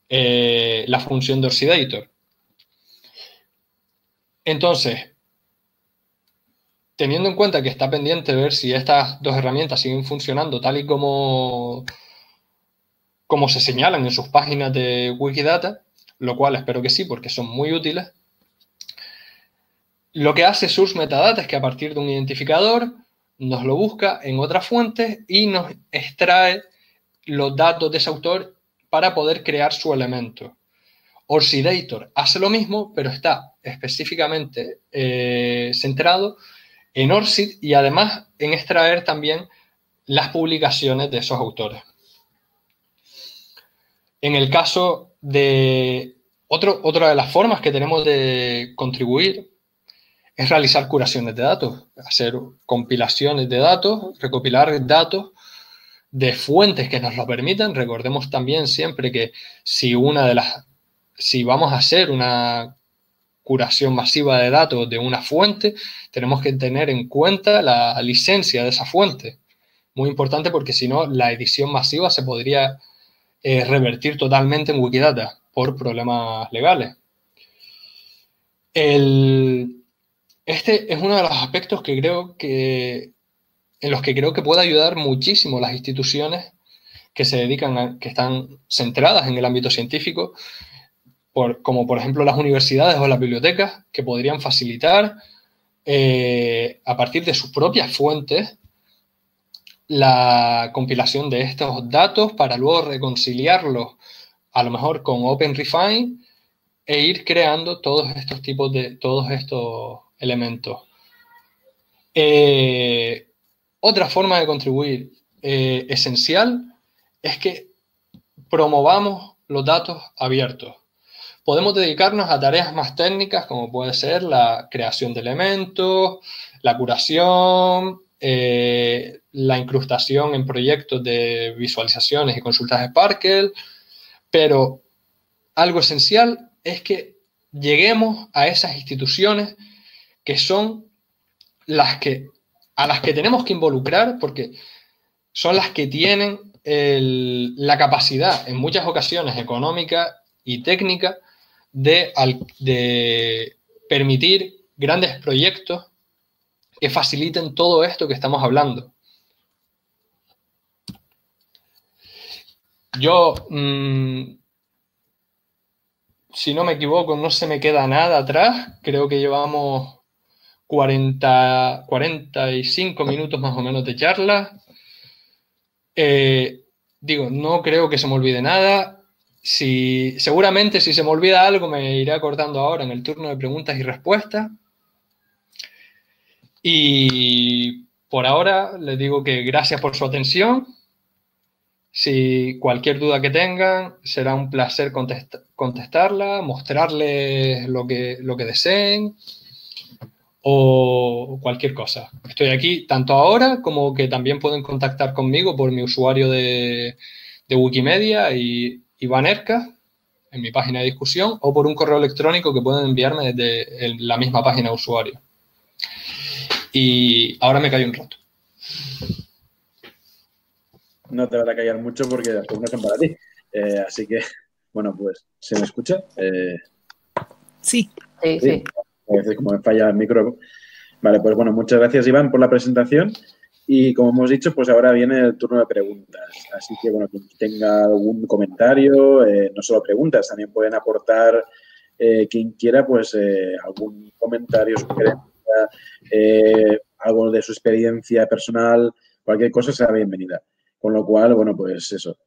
eh, la función de Oxidator. Entonces, teniendo en cuenta que está pendiente ver si estas dos herramientas siguen funcionando tal y como, como se señalan en sus páginas de Wikidata, lo cual espero que sí, porque son muy útiles, lo que hace Source Metadata es que a partir de un identificador nos lo busca en otras fuentes y nos extrae los datos de ese autor para poder crear su elemento. Oxidator hace lo mismo, pero está específicamente eh, centrado en ORCID y además en extraer también las publicaciones de esos autores. En el caso de otra de las formas que tenemos de contribuir es realizar curaciones de datos, hacer compilaciones de datos, recopilar datos de fuentes que nos lo permitan. Recordemos también siempre que si una de las, si vamos a hacer una curación masiva de datos de una fuente, tenemos que tener en cuenta la licencia de esa fuente. Muy importante porque si no, la edición masiva se podría eh, revertir totalmente en Wikidata por problemas legales. Este es uno de los aspectos que creo que en los que creo que puede ayudar muchísimo las instituciones que se dedican a, que están centradas en el ámbito científico como por ejemplo las universidades o las bibliotecas, que podrían facilitar eh, a partir de sus propias fuentes la compilación de estos datos para luego reconciliarlos a lo mejor con OpenRefine e ir creando todos estos tipos de, todos estos elementos. Eh, otra forma de contribuir eh, esencial es que promovamos los datos abiertos podemos dedicarnos a tareas más técnicas como puede ser la creación de elementos, la curación, eh, la incrustación en proyectos de visualizaciones y consultas de Sparkle, pero algo esencial es que lleguemos a esas instituciones que son las que a las que tenemos que involucrar porque son las que tienen la capacidad en muchas ocasiones económica y técnica de, permitir grandes proyectos que faciliten todo esto que estamos hablando. Yo, mm, si no me equivoco, no se me queda nada atrás. Creo que llevamos 40, 45 minutos más o menos de charla. Eh, digo, no creo que se me olvide nada si, seguramente si se me olvida algo me iré acordando ahora en el turno de preguntas y respuestas. Y por ahora les digo que gracias por su atención. Si cualquier duda que tengan, será un placer contestarla, mostrarles lo que, lo que deseen o cualquier cosa. Estoy aquí tanto ahora como que también pueden contactar conmigo por mi usuario de, de Wikimedia y Iván Erca en mi página de discusión o por un correo electrónico que pueden enviarme desde la misma página de usuario. Y ahora me callo un rato. No te van a callar mucho porque las preguntas son para ti. Eh, así que, bueno, pues, ¿se me escucha? Eh, sí. Sí, sí. A veces como me falla el micro. Vale, pues bueno, muchas gracias Iván por la presentación. Y como hemos dicho, pues ahora viene el turno de preguntas. Así que, bueno, quien tenga algún comentario, eh, no solo preguntas, también pueden aportar eh, quien quiera, pues eh, algún comentario, sugerencia, algo de su experiencia personal, cualquier cosa será bienvenida. Con lo cual, bueno, pues eso.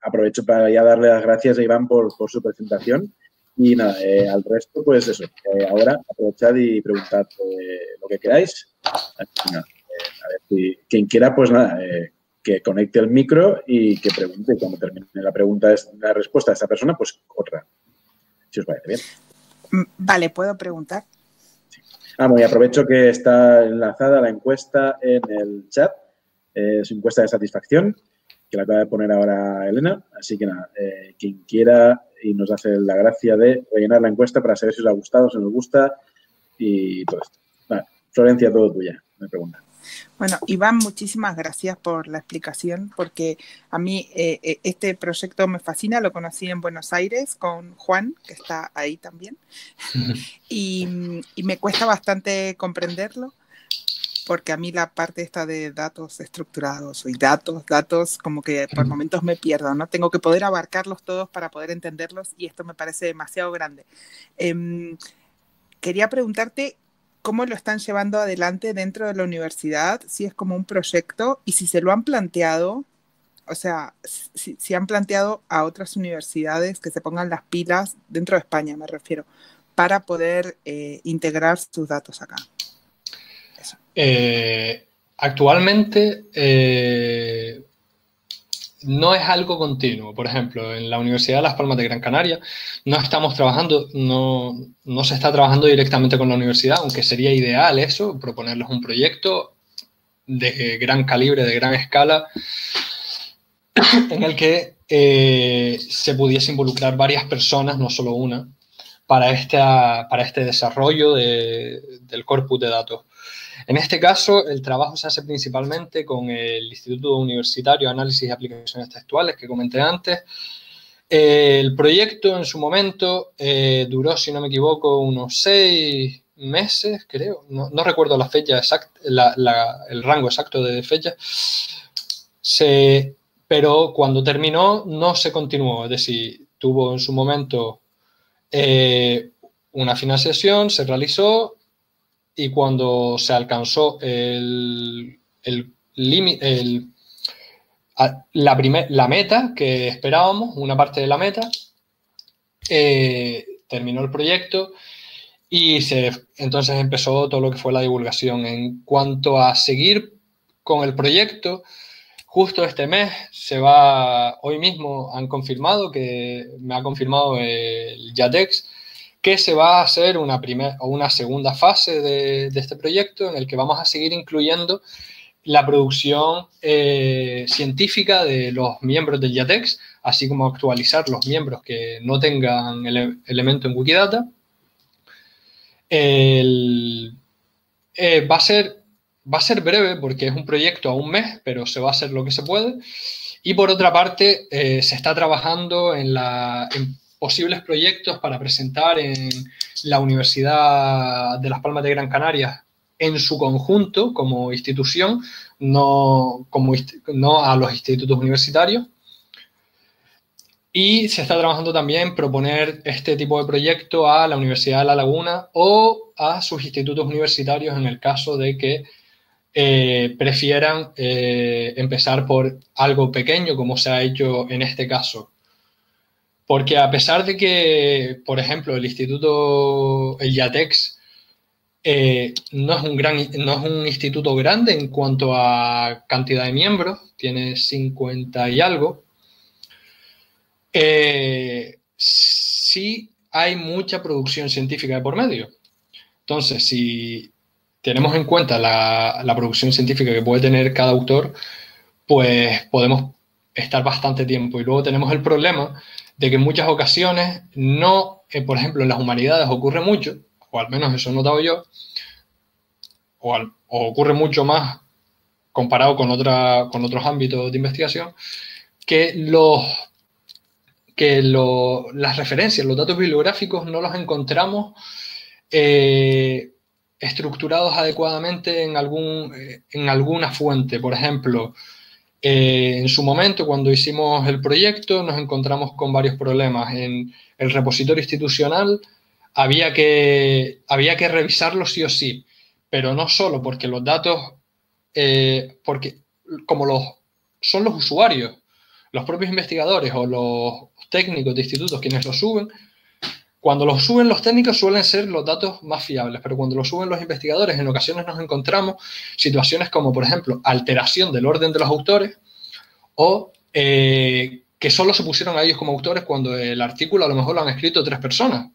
aprovecho para ya darle las gracias a Iván por, por su presentación. Y nada, al resto, pues eso. ahora aprovechad y preguntad lo que queráis. nada a ver si quien quiera, pues nada, eh, que conecte el micro y que pregunte. Cuando termine la pregunta, la respuesta de esa persona, pues otra. Si os parece bien. Mm, vale, ¿puedo preguntar? Sí. Ah, bueno, y aprovecho que está enlazada la encuesta en el chat. es encuesta de satisfacción, que la acaba de poner ahora Elena. Así que nada, eh, quien quiera y nos hace la gracia de rellenar la encuesta para saber si os ha gustado, si nos gusta y todo esto. Vale, Florencia, todo tuya, me pregunta. Bueno, Iván, muchísimas gracias por la explicación, porque a mí eh, eh, este proyecto me fascina, lo conocí en Buenos Aires con Juan, que está ahí también, y, me cuesta bastante comprenderlo, porque a mí la parte esta de datos estructurados y datos, datos, como que por momentos me pierdo, ¿no? Tengo que poder abarcarlos todos para poder entenderlos y esto me parece demasiado grande. Em, quería preguntarte cómo lo están llevando adelante dentro de la universidad, si es como un proyecto y si se lo han planteado, o sea, si, han planteado a otras universidades que se pongan las pilas, dentro de España me refiero, para poder eh, integrar sus datos acá. Eh, actualmente eh, no es algo continuo. Por ejemplo, en la Universidad de Las Palmas de Gran Canaria no estamos trabajando, no, se está trabajando directamente con la universidad, aunque sería ideal eso, proponerles un proyecto de gran calibre, de gran escala, en el que eh, se pudiese involucrar varias personas, no solo una, para, para este desarrollo del corpus de datos. En este caso, el trabajo se hace principalmente con el Instituto Universitario de Análisis y Aplicaciones Textuales que comenté antes. El proyecto en su momento eh, duró, si no me equivoco, unos seis meses, creo. No, recuerdo la fecha exacta, el rango exacto de fecha. pero cuando terminó no se continuó, es decir, tuvo en su momento eh, una financiación, se realizó y cuando se alcanzó el, el, la, la meta que esperábamos, una parte de la meta, eh, terminó el proyecto y se, entonces empezó todo lo que fue la divulgación. En cuanto a seguir con el proyecto, justo este mes se va, hoy mismo han confirmado que me ha confirmado el YATEX que se va a hacer una primera o una segunda fase de, este proyecto en el que vamos a seguir incluyendo la producción eh, científica de los miembros del YATEX, así como actualizar los miembros que no tengan el elemento en Wikidata. Eh, va, a ser, va a ser breve porque es un proyecto a un mes, pero se va a hacer lo que se puede. Y por otra parte, eh, se está trabajando en, la, posibles proyectos para presentar en la Universidad de Las Palmas de Gran Canaria en su conjunto como institución, no, como, no a los institutos universitarios. Y se está trabajando también proponer este tipo de proyecto a la Universidad de La Laguna o a sus institutos universitarios en el caso de que eh, prefieran eh, empezar por algo pequeño, como se ha hecho en este caso porque a pesar de que, por ejemplo, el instituto, el YATEX, eh, no, es un gran, no es un instituto grande en cuanto a cantidad de miembros, tiene 50 y algo, eh, sí hay mucha producción científica de por medio. Entonces, si tenemos en cuenta la, la producción científica que puede tener cada autor, pues podemos estar bastante tiempo. Y luego tenemos el problema de que en muchas ocasiones no, por ejemplo, en las humanidades ocurre mucho, o al menos eso he notado yo, o, ocurre mucho más comparado con, otra, con otros ámbitos de investigación, que, los, que las referencias, los datos bibliográficos no los encontramos eh, estructurados adecuadamente en, algún, eh, en alguna fuente. Por ejemplo, eh, en su momento, cuando hicimos el proyecto, nos encontramos con varios problemas. En el repositorio institucional había que, había que revisarlo sí o sí, pero no solo porque los datos, porque como los, son los usuarios, los propios investigadores o los técnicos de institutos quienes lo suben, cuando los suben los técnicos suelen ser los datos más fiables, pero cuando los suben los investigadores en ocasiones nos encontramos situaciones como, por ejemplo, alteración del orden de los autores o eh, que solo se pusieron a ellos como autores cuando el artículo a lo mejor lo han escrito tres personas.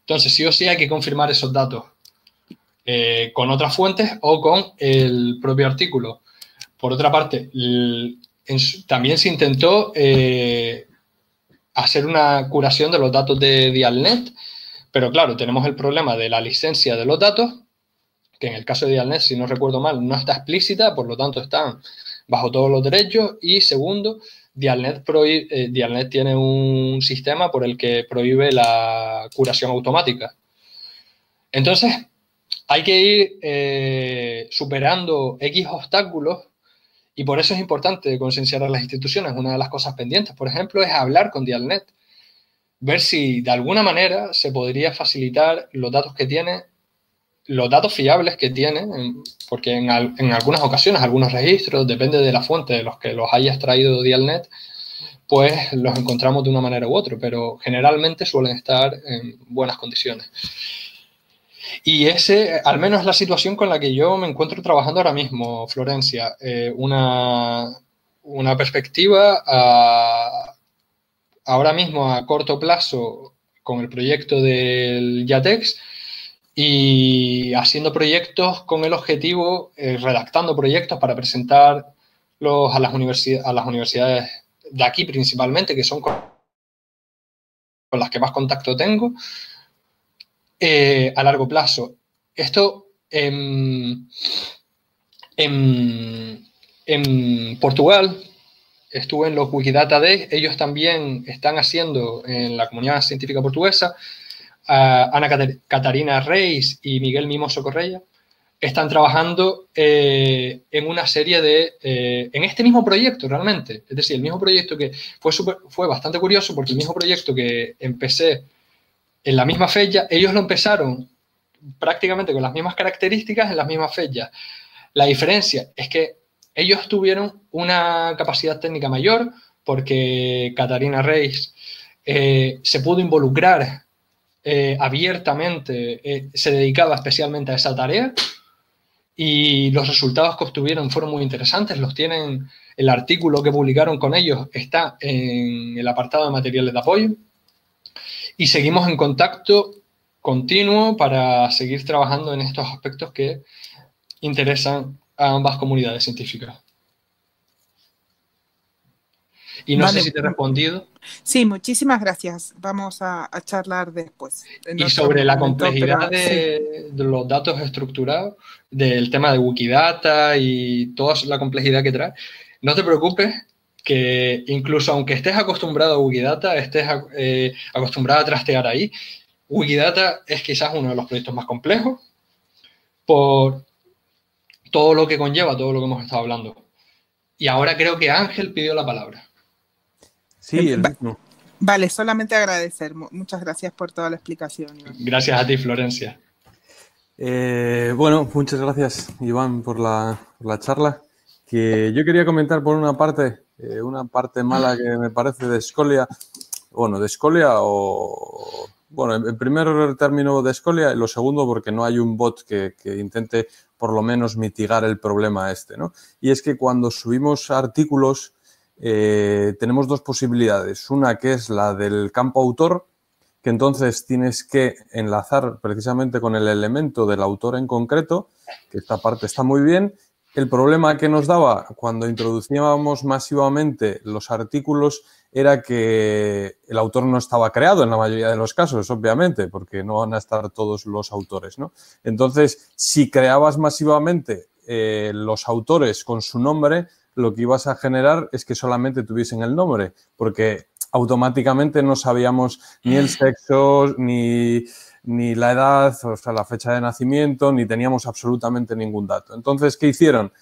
Entonces, sí o sí hay que confirmar esos datos eh, con otras fuentes o con el propio artículo. Por otra parte, también se intentó eh, hacer una curación de los datos de Dialnet, pero claro, tenemos el problema de la licencia de los datos, que en el caso de Dialnet, si no recuerdo mal, no está explícita, por lo tanto están bajo todos los derechos. Y segundo, Dialnet, eh, Dialnet tiene un sistema por el que prohíbe la curación automática. Entonces, hay que ir eh, superando X obstáculos y por eso es importante concienciar a las instituciones. Una de las cosas pendientes, por ejemplo, es hablar con Dialnet, ver si de alguna manera se podría facilitar los datos que tiene, los datos fiables que tiene, porque en, algunas ocasiones, algunos registros, depende de la fuente de los que los haya extraído Dialnet, pues los encontramos de una manera u otra, pero generalmente suelen estar en buenas condiciones. Y ese, al menos, es la situación con la que yo me encuentro trabajando ahora mismo, Florencia. Eh, una, perspectiva ahora mismo a corto plazo con el proyecto del Yatex y haciendo proyectos con el objetivo, eh, redactando proyectos para presentarlos a las, a las universidades de aquí principalmente, que son con las que más contacto tengo, eh, a largo plazo. Esto en, Portugal, estuve en los Wikidata Day, ellos también están haciendo en la comunidad científica portuguesa, Ana Catarina Reis y Miguel Mimoso Correia, están trabajando eh, en una serie de, eh, en este mismo proyecto realmente, es decir, el mismo proyecto que fue, fue bastante curioso porque el mismo proyecto que empecé en la misma fecha, ellos lo empezaron prácticamente con las mismas características en las mismas fechas. La diferencia es que ellos tuvieron una capacidad técnica mayor porque Catarina Reis eh, se pudo involucrar eh, abiertamente, eh, se dedicaba especialmente a esa tarea y los resultados que obtuvieron fueron muy interesantes. Los tienen, el artículo que publicaron con ellos está en el apartado de materiales de apoyo y seguimos en contacto continuo para seguir trabajando en estos aspectos que interesan a ambas comunidades científicas. Y no sé si te he respondido. Sí, muchísimas gracias. Vamos a, charlar después. Y sobre la complejidad de, los datos estructurados, del tema de Wikidata y toda la complejidad que trae, no te preocupes que incluso aunque estés acostumbrado a Wikidata, estés eh, acostumbrado a trastear ahí, Wikidata es quizás uno de los proyectos más complejos por todo lo que conlleva, todo lo que hemos estado hablando. Y ahora creo que Ángel pidió la palabra. Sí, el mismo. Vale, solamente agradecer. Muchas gracias por toda la explicación. Gracias a ti, Florencia. Eh, bueno, muchas gracias, Iván, por la, por la charla. Que yo quería comentar por una parte eh, una parte mala que me parece de Escolia, bueno, de Escolia o, bueno, en primer término de Escolia y lo segundo porque no hay un bot que, intente por lo menos mitigar el problema este, ¿no? Y es que cuando subimos artículos eh, tenemos dos posibilidades. Una que es la del campo autor, que entonces tienes que enlazar precisamente con el elemento del autor en concreto, que esta parte está muy bien, el problema que nos daba cuando introducíamos masivamente los artículos era que el autor no estaba creado en la mayoría de los casos, obviamente, porque no van a estar todos los autores, ¿no? Entonces, si creabas masivamente eh, los autores con su nombre, lo que ibas a generar es que solamente tuviesen el nombre, porque automáticamente no sabíamos ni el sexo, ni, ni la edad, o sea, la fecha de nacimiento, ni teníamos absolutamente ningún dato. Entonces, ¿qué hicieron?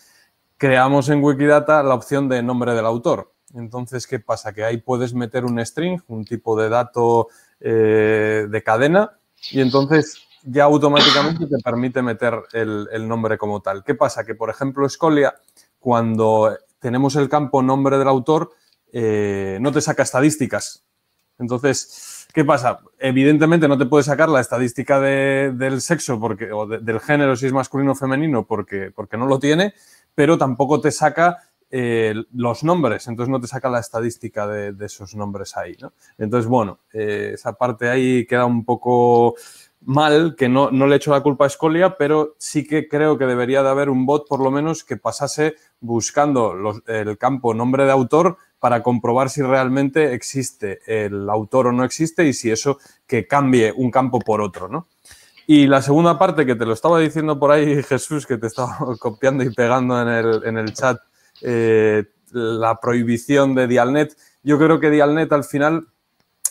Creamos en Wikidata la opción de nombre del autor. Entonces, ¿qué pasa? Que ahí puedes meter un string, un tipo de dato eh, de cadena, y entonces ya automáticamente te permite meter el, nombre como tal. ¿Qué pasa? Que, por ejemplo, Scolia, cuando tenemos el campo nombre del autor, eh, no te saca estadísticas. Entonces, ¿qué pasa? Evidentemente no te puede sacar la estadística del sexo porque, o del género, si es masculino o femenino, porque, porque no lo tiene, pero tampoco te saca eh, los nombres, entonces no te saca la estadística de, esos nombres ahí, ¿no? Entonces, bueno, eh, esa parte ahí queda un poco mal, que no, no le echo la culpa a Scolia, pero sí que creo que debería de haber un bot por lo menos que pasase buscando el campo nombre de autor para comprobar si realmente existe el autor o no existe y si eso que cambie un campo por otro, ¿no? Y la segunda parte que te lo estaba diciendo por ahí Jesús, que te estaba copiando y pegando en el, en el chat eh, la prohibición de Dialnet. Yo creo que Dialnet al final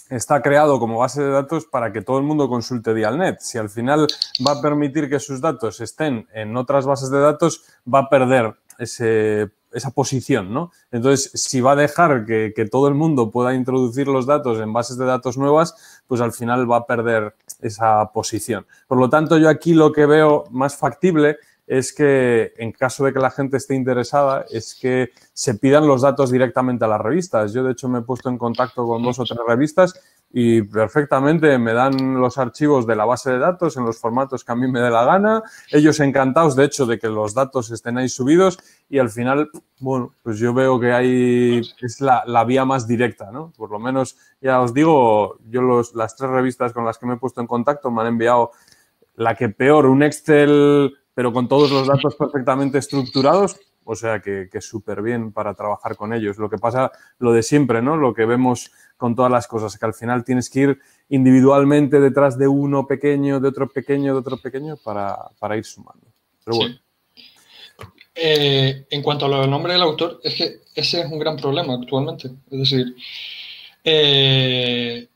está creado como base de datos para que todo el mundo consulte Dialnet. Si al final va a permitir que sus datos estén en otras bases de datos, va a perder esa posición, ¿no? Entonces, si va a dejar que, que, todo el mundo pueda introducir los datos en bases de datos nuevas, pues al final va a perder esa posición. Por lo tanto, yo aquí lo que veo más factible es que en caso de que la gente esté interesada, es que se pidan los datos directamente a las revistas. Yo, de hecho, me he puesto en contacto con dos o tres revistas y perfectamente me dan los archivos de la base de datos en los formatos que a mí me dé la gana. Ellos encantados, de hecho, de que los datos estén ahí subidos y al final, bueno, pues yo veo que hay, es la, vía más directa, ¿no? Por lo menos, ya os digo, yo los, las tres revistas con las que me he puesto en contacto me han enviado la que peor, un Excel pero con todos los datos perfectamente estructurados, o sea que, que súper bien para trabajar con ellos. Lo que pasa, lo de siempre, ¿no? Lo que vemos con todas las cosas, que al final tienes que ir individualmente detrás de uno pequeño, de otro pequeño, de otro pequeño, para, para ir sumando. Pero bueno. Eh, en cuanto a lo del nombre del autor, es que ese es un gran problema actualmente. Es decir, eh,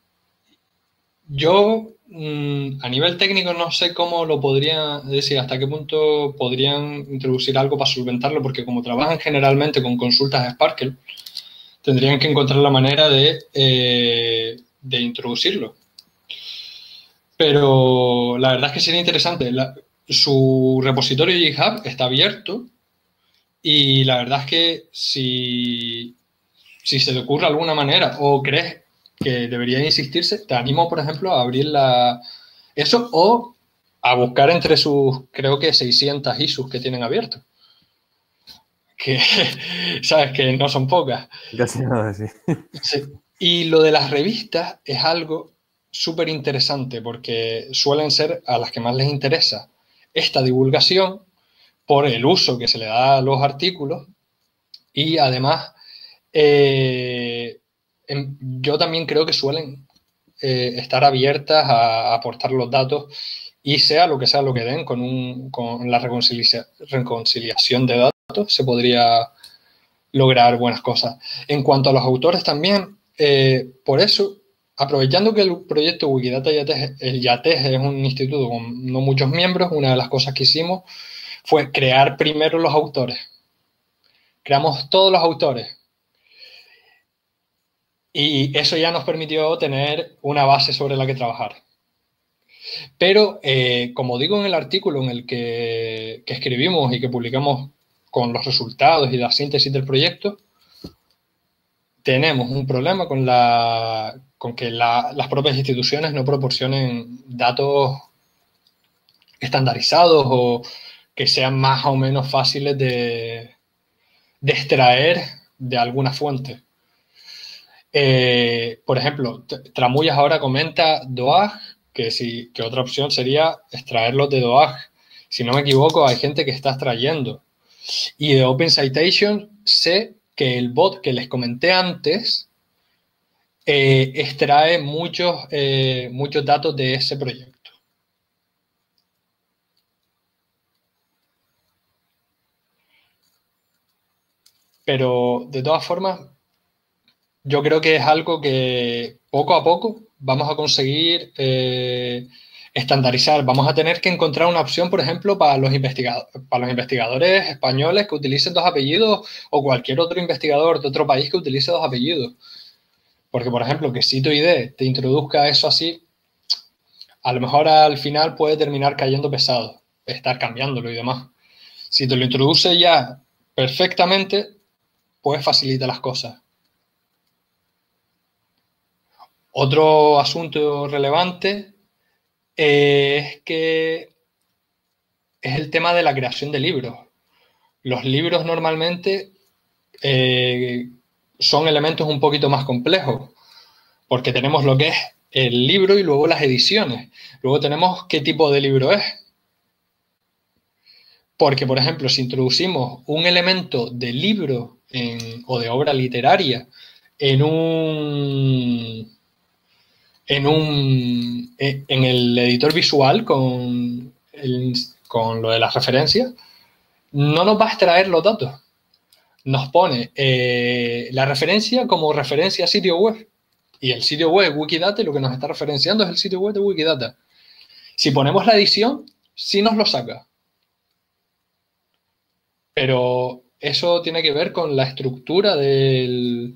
yo a nivel técnico no sé cómo lo podrían, decir, hasta qué punto podrían introducir algo para solventarlo, porque como trabajan generalmente con consultas Sparkle, tendrían que encontrar la manera de, eh, de introducirlo. Pero la verdad es que sería interesante. su repositorio GitHub está abierto y la verdad es que si, si se te ocurre alguna manera o crees que debería insistirse. Te animo, por ejemplo, a abrir la... eso o a buscar entre sus, creo que 600 ISUs que tienen abiertos. Que, sabes, que no son pocas. Casi nada, sí. sí. Y lo de las revistas es algo súper interesante porque suelen ser a las que más les interesa esta divulgación por el uso que se le da a los artículos y además eh, yo también creo que suelen eh, estar abiertas a, aportar los datos y sea lo que sea lo que den, con, con la reconciliación de datos se podría lograr buenas cosas. En cuanto a los autores también, eh, por eso, aprovechando que el proyecto Wikidata Yates, el Yates es un instituto con no muchos miembros, una de las cosas que hicimos fue crear primero los autores. Creamos todos los autores, y eso ya nos permitió tener una base sobre la que trabajar. Pero, eh, como digo en el artículo en el que, escribimos y que publicamos con los resultados y la síntesis del proyecto, tenemos un problema con, la, con que las propias instituciones no proporcionen datos estandarizados o que sean más o menos fáciles de, de extraer de alguna fuente. Eh, por ejemplo, Tramullas ahora comenta DOAG, que, sí, que otra opción sería extraerlos de DOAG. Si no me equivoco, hay gente que está extrayendo. Y de Open Citation sé que el bot que les comenté antes eh, extrae muchos, eh, muchos datos de ese proyecto. Pero de todas formas, yo creo que es algo que poco a poco vamos a conseguir eh, estandarizar. Vamos a tener que encontrar una opción, por ejemplo, para los, para los investigadores españoles que utilicen dos apellidos o cualquier otro investigador de otro país que utilice dos apellidos. Porque, por ejemplo, que si tu idea te introduzca eso así, a lo mejor al final puede terminar cayendo pesado, estar cambiándolo y demás. Si te lo introduce ya perfectamente, pues facilita las cosas. Otro asunto relevante es que es el tema de la creación de libros. Los libros normalmente eh, son elementos un poquito más complejos, porque tenemos lo que es el libro y luego las ediciones. Luego tenemos qué tipo de libro es. Porque, por ejemplo, si introducimos un elemento de libro o de obra literaria en un en, un, eh, en el editor visual con, con lo de las referencias, no nos va a extraer los datos. Nos pone eh, la referencia como referencia a sitio web. Y el sitio web Wikidata lo que nos está referenciando es el sitio web de Wikidata. Si ponemos la edición, sí nos lo saca. Pero eso tiene que ver con la estructura del,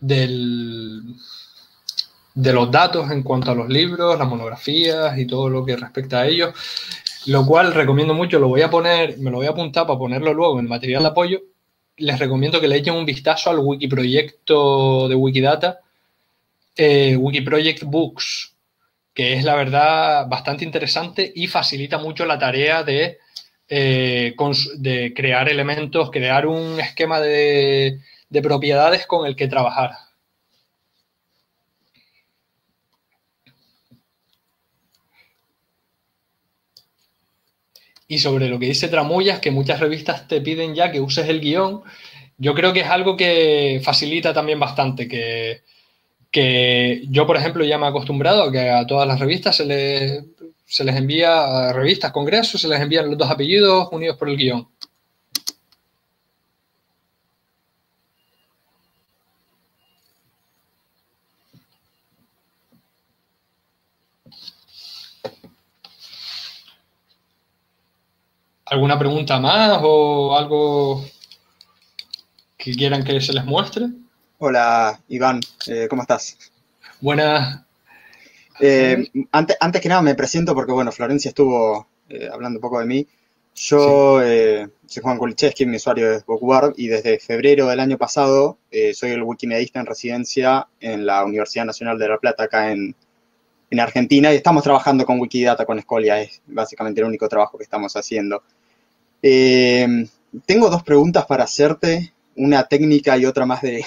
del de los datos en cuanto a los libros, las monografías y todo lo que respecta a ellos, lo cual recomiendo mucho, lo voy a poner, me lo voy a apuntar para ponerlo luego en material de apoyo. Les recomiendo que le echen un vistazo al wikiproyecto de Wikidata, eh, Wikiproject Books, que es la verdad bastante interesante y facilita mucho la tarea de, eh, de crear elementos, crear un esquema de, de propiedades con el que trabajar. Y sobre lo que dice Tramullas, que muchas revistas te piden ya que uses el guion, yo creo que es algo que facilita también bastante, que, yo, por ejemplo, ya me he acostumbrado a que a todas las revistas se les, se les envía, a revistas, congresos, se les envían los dos apellidos unidos por el guion. ¿Alguna pregunta más o algo que quieran que se les muestre? Hola, Iván, eh, ¿cómo estás? Buenas. Eh, antes, antes, que nada me presento porque, bueno, Florencia estuvo eh, hablando un poco de mí. Yo soy Juan Kulicheski, mi usuario es Bookworld y desde febrero del año pasado soy el wikimedista en residencia en la Universidad Nacional de La Plata, acá en, en Argentina, y estamos trabajando con Wikidata, con Escolia, es básicamente el único trabajo que estamos haciendo. Eh, tengo dos preguntas para hacerte, una técnica y otra más de,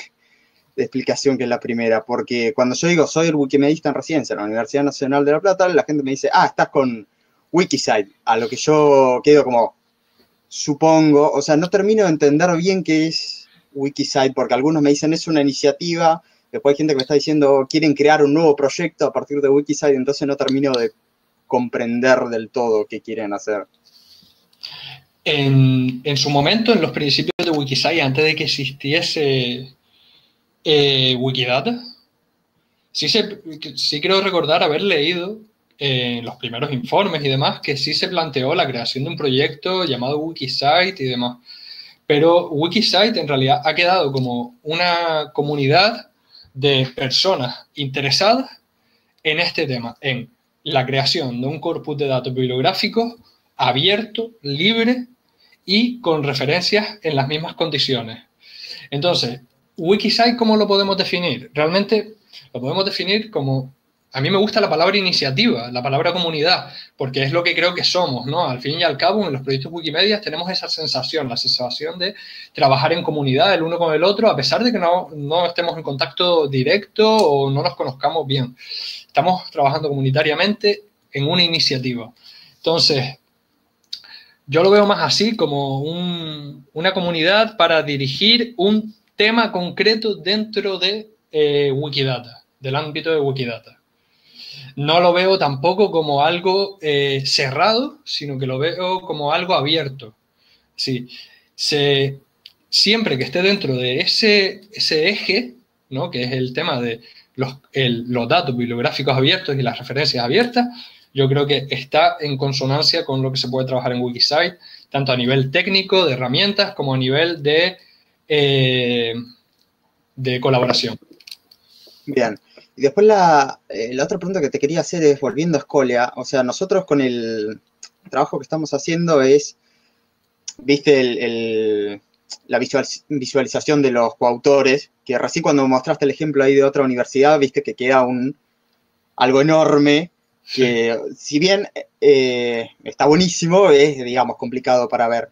explicación que es la primera, porque cuando yo digo soy el wikimedista en residencia en la Universidad Nacional de La Plata, la gente me dice, ah, estás con Wikisite, a lo que yo quedo como, supongo, o sea, no termino de entender bien qué es Wikisite, porque algunos me dicen es una iniciativa, después hay gente que me está diciendo quieren crear un nuevo proyecto a partir de Wikisite, entonces no termino de comprender del todo qué quieren hacer. En, su momento, en los principios de Wikisite, antes de que existiese eh, Wikidata, sí, se, sí creo recordar haber leído en los primeros informes y demás que sí se planteó la creación de un proyecto llamado Wikisite y demás. Pero Wikisite en realidad ha quedado como una comunidad de personas interesadas en este tema, en la creación de un corpus de datos bibliográficos abierto, libre y con referencias en las mismas condiciones. Entonces, Wikisite, ¿cómo lo podemos definir? Realmente lo podemos definir como, a mí me gusta la palabra iniciativa, la palabra comunidad, porque es lo que creo que somos, ¿no? Al fin y al cabo, en los proyectos Wikimedia tenemos esa sensación, la sensación de trabajar en comunidad el uno con el otro, a pesar de que no, no estemos en contacto directo o no nos conozcamos bien. Estamos trabajando comunitariamente en una iniciativa. Entonces, yo lo veo más así, como una comunidad para dirigir un tema concreto dentro de eh, Wikidata, del ámbito de Wikidata. No lo veo tampoco como algo eh, cerrado, sino que lo veo como algo abierto. Sí, siempre que esté dentro de ese, eje, ¿no? que es el tema de los datos bibliográficos abiertos y las referencias abiertas, yo creo que está en consonancia con lo que se puede trabajar en Wikisite, tanto a nivel técnico, de herramientas, como a nivel de, eh, de colaboración. Bien. Y después la, eh, la, otra pregunta que te quería hacer es, volviendo a Scolia, o sea, nosotros con el trabajo que estamos haciendo es, viste, el, la visualización de los coautores, que recién cuando mostraste el ejemplo ahí de otra universidad, viste que queda un, algo enorme, que si bien eh, está buenísimo, es, digamos, complicado para ver.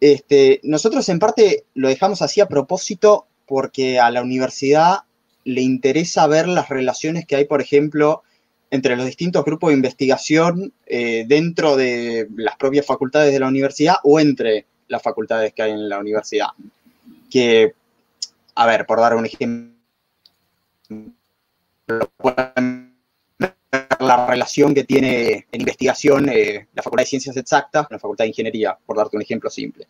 Este, nosotros en parte lo dejamos así a propósito porque a la universidad le interesa ver las relaciones que hay, por ejemplo, entre los distintos grupos de investigación eh, dentro de las propias facultades de la universidad o entre las facultades que hay en la universidad. Que, a ver, por dar un ejemplo, la relación que tiene en investigación eh, la Facultad de Ciencias Exactas con la Facultad de Ingeniería, por darte un ejemplo simple.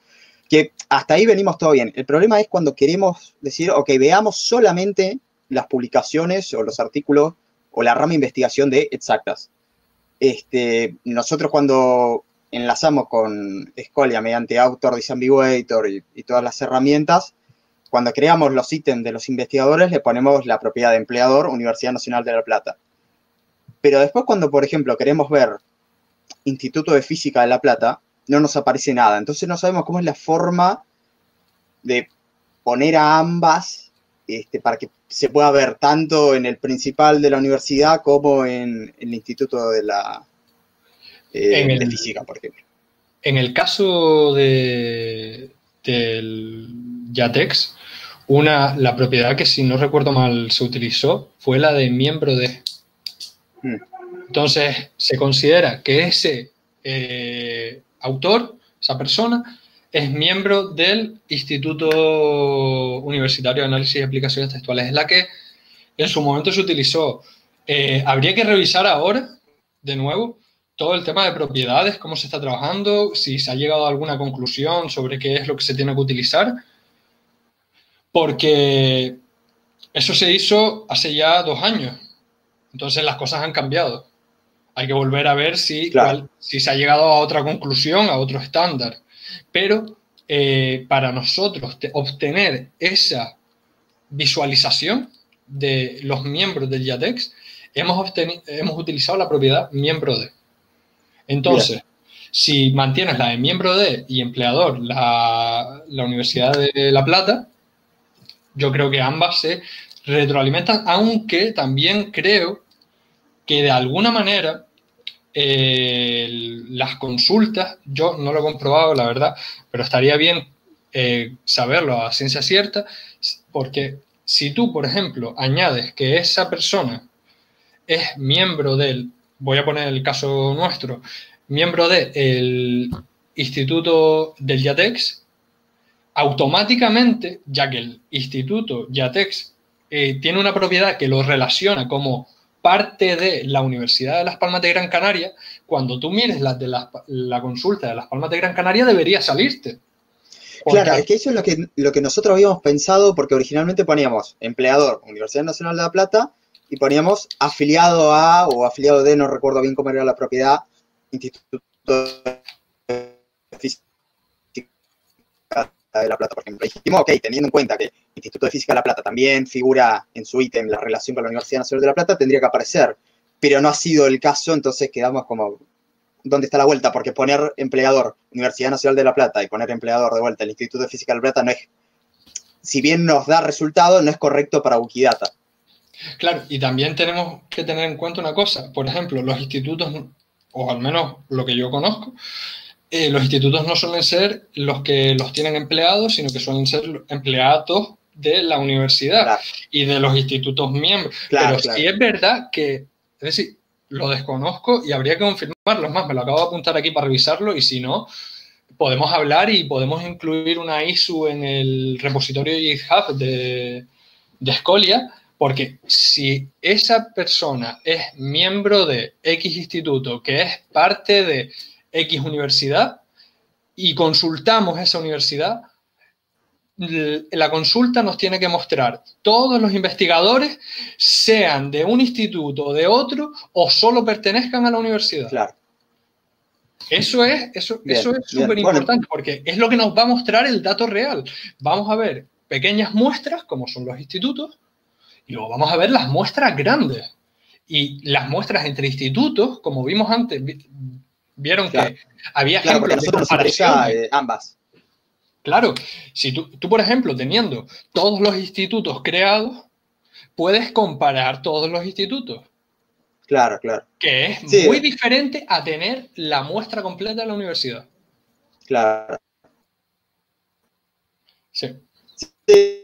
Que hasta ahí venimos todo bien. El problema es cuando queremos decir, ok, veamos solamente las publicaciones o los artículos o la rama de investigación de exactas. Este, nosotros cuando enlazamos con Scholia mediante Author Disambiguator y, y todas las herramientas, cuando creamos los ítems de los investigadores le ponemos la propiedad de empleador Universidad Nacional de La Plata. Pero después cuando, por ejemplo, queremos ver Instituto de Física de La Plata, no nos aparece nada. Entonces no sabemos cómo es la forma de poner a ambas este, para que se pueda ver tanto en el principal de la universidad como en, el Instituto de la eh, Física, por ejemplo. En el caso de, del Yatex, una, la propiedad que si no recuerdo mal se utilizó fue la de miembro de. Hmm. Entonces, se considera que ese eh, autor, esa persona, es miembro del Instituto Universitario de Análisis y Aplicaciones Textuales. Es la que en su momento se utilizó. Eh, habría que revisar ahora, de nuevo, todo el tema de propiedades, cómo se está trabajando, si se ha llegado a alguna conclusión sobre qué es lo que se tiene que utilizar, porque eso se hizo hace ya dos años. Entonces las cosas han cambiado. Hay que volver a ver si, si se ha llegado a otra conclusión, a otro estándar. Pero eh, para nosotros obtener esa visualización de los miembros del YATEX, hemos, hemos utilizado la propiedad miembro de. Entonces, si mantienes la de miembro de y empleador la, la Universidad de La Plata, yo creo que ambas se retroalimentan, aunque también creo que de alguna manera las consultas, yo no lo he comprobado, la verdad, pero estaría bien eh, saberlo a ciencia cierta, porque si tú, por ejemplo, añades que esa persona es miembro del, voy a poner el caso nuestro, miembro del Instituto del YATEX, automáticamente, ya que el Instituto YATEX eh, tiene una propiedad que lo relaciona como parte de la Universidad de Las Palmas de Gran Canaria, cuando tú mires la, consulta de Las Palmas de Gran Canaria, debería salirte. Claro, es que eso es lo que, lo que nosotros habíamos pensado, porque originalmente poníamos empleador, Universidad Nacional de La Plata, y poníamos afiliado a o afiliado de, no recuerdo bien cómo era la propiedad, Instituto de Física de La Plata, por ejemplo. dijimos, ok, teniendo en cuenta que Instituto de Física de La Plata también figura en su ítem la relación con la Universidad Nacional de La Plata, tendría que aparecer. Pero no ha sido el caso, entonces quedamos como, ¿dónde está la vuelta? Porque poner empleador Universidad Nacional de La Plata y poner empleador de vuelta el Instituto de Física de La Plata no es, si bien nos da resultado, no es correcto para Wikidata. Claro, y también tenemos que tener en cuenta una cosa. Por ejemplo, los institutos, o al menos lo que yo conozco, eh, los institutos no suelen ser los que los tienen empleados, sino que suelen ser empleados de la universidad y de los institutos miembros. Pero sí es verdad que, es decir, lo desconozco y habría que confirmarlo. Es más, me lo acabo de apuntar aquí para revisarlo y si no, podemos hablar y podemos incluir una ISU en el repositorio GitHub de, de Scolia, porque si esa persona es miembro de X instituto, que es parte de X universidad y consultamos esa universidad, la consulta nos tiene que mostrar todos los investigadores, sean de un instituto o de otro, o solo pertenezcan a la universidad. Claro. Eso es eso, eso es súper importante porque es lo que nos va a mostrar el dato real. Vamos a ver pequeñas muestras, como son los institutos, y luego vamos a ver las muestras grandes. Y las muestras entre institutos, como vimos antes, vieron que había claro, ejemplos de comparación. Eh, ambas. Claro, si tú, tú, por ejemplo, teniendo todos los institutos creados, puedes comparar todos los institutos. Claro, claro. Que es muy diferente a tener la muestra completa de la universidad. Claro. Sí.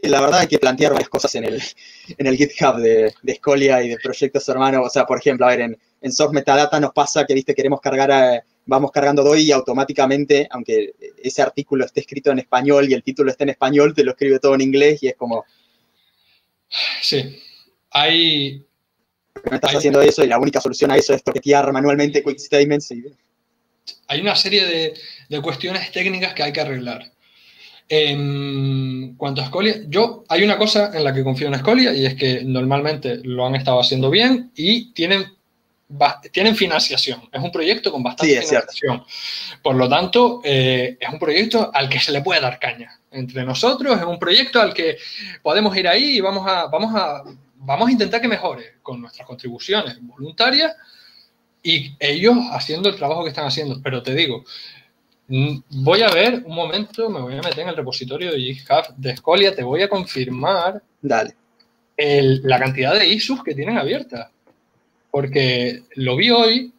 La verdad hay que plantear varias cosas en el, en el GitHub de, de Scolia y de proyectos hermanos. O sea, por ejemplo, a ver, en, en Source Metadata nos pasa que, viste, queremos cargar, a, vamos cargando DOI y automáticamente, aunque ese artículo esté escrito en español y el título esté en español, te lo escribe todo en inglés y es como... Sí, hay, me estás haciendo eso y la única solución a eso es toquetear manualmente quick statements. Hay una serie de, de, cuestiones técnicas que hay que arreglar. En cuanto a Scolia, yo hay una cosa en la que confío en Scolia y es que normalmente lo han estado haciendo bien y tienen, tienen financiación. Es un proyecto con bastante sí, financiación. Por lo tanto, eh, es un proyecto al que se le puede dar caña entre nosotros. Es un proyecto al que podemos ir ahí y vamos a, vamos a vamos a intentar que mejore con nuestras contribuciones voluntarias y ellos haciendo el trabajo que están haciendo. Pero te digo, voy a ver un momento, me voy a meter en el repositorio de GitHub de Scolia, te voy a confirmar Dale. la cantidad de issues que tienen abiertas. Porque lo vi hoy,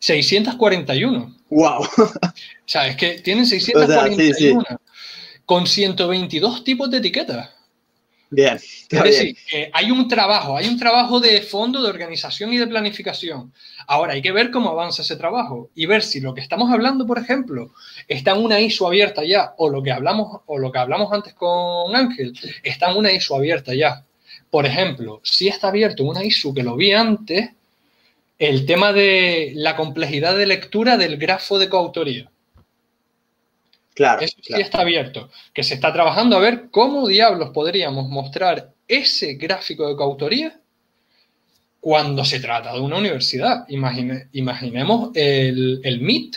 641. ¡Wow! O sea, es que tienen 641 con 122 tipos de etiquetas. Bien. Es decir, hay un trabajo, hay un trabajo de fondo, de organización y de planificación. Ahora hay que ver cómo avanza ese trabajo y ver si lo que estamos hablando, por ejemplo, está en una ISO abierta ya, o lo que hablamos, o lo que hablamos antes con Ángel, está en una ISO abierta ya. Por ejemplo, si está abierto una ISO que lo vi antes, el tema de la complejidad de lectura del grafo de coautoría. Claro, Eso sí está abierto, que se está trabajando a ver cómo diablos podríamos mostrar ese gráfico de coautoría cuando se trata de una universidad. imaginemos el, el MIT.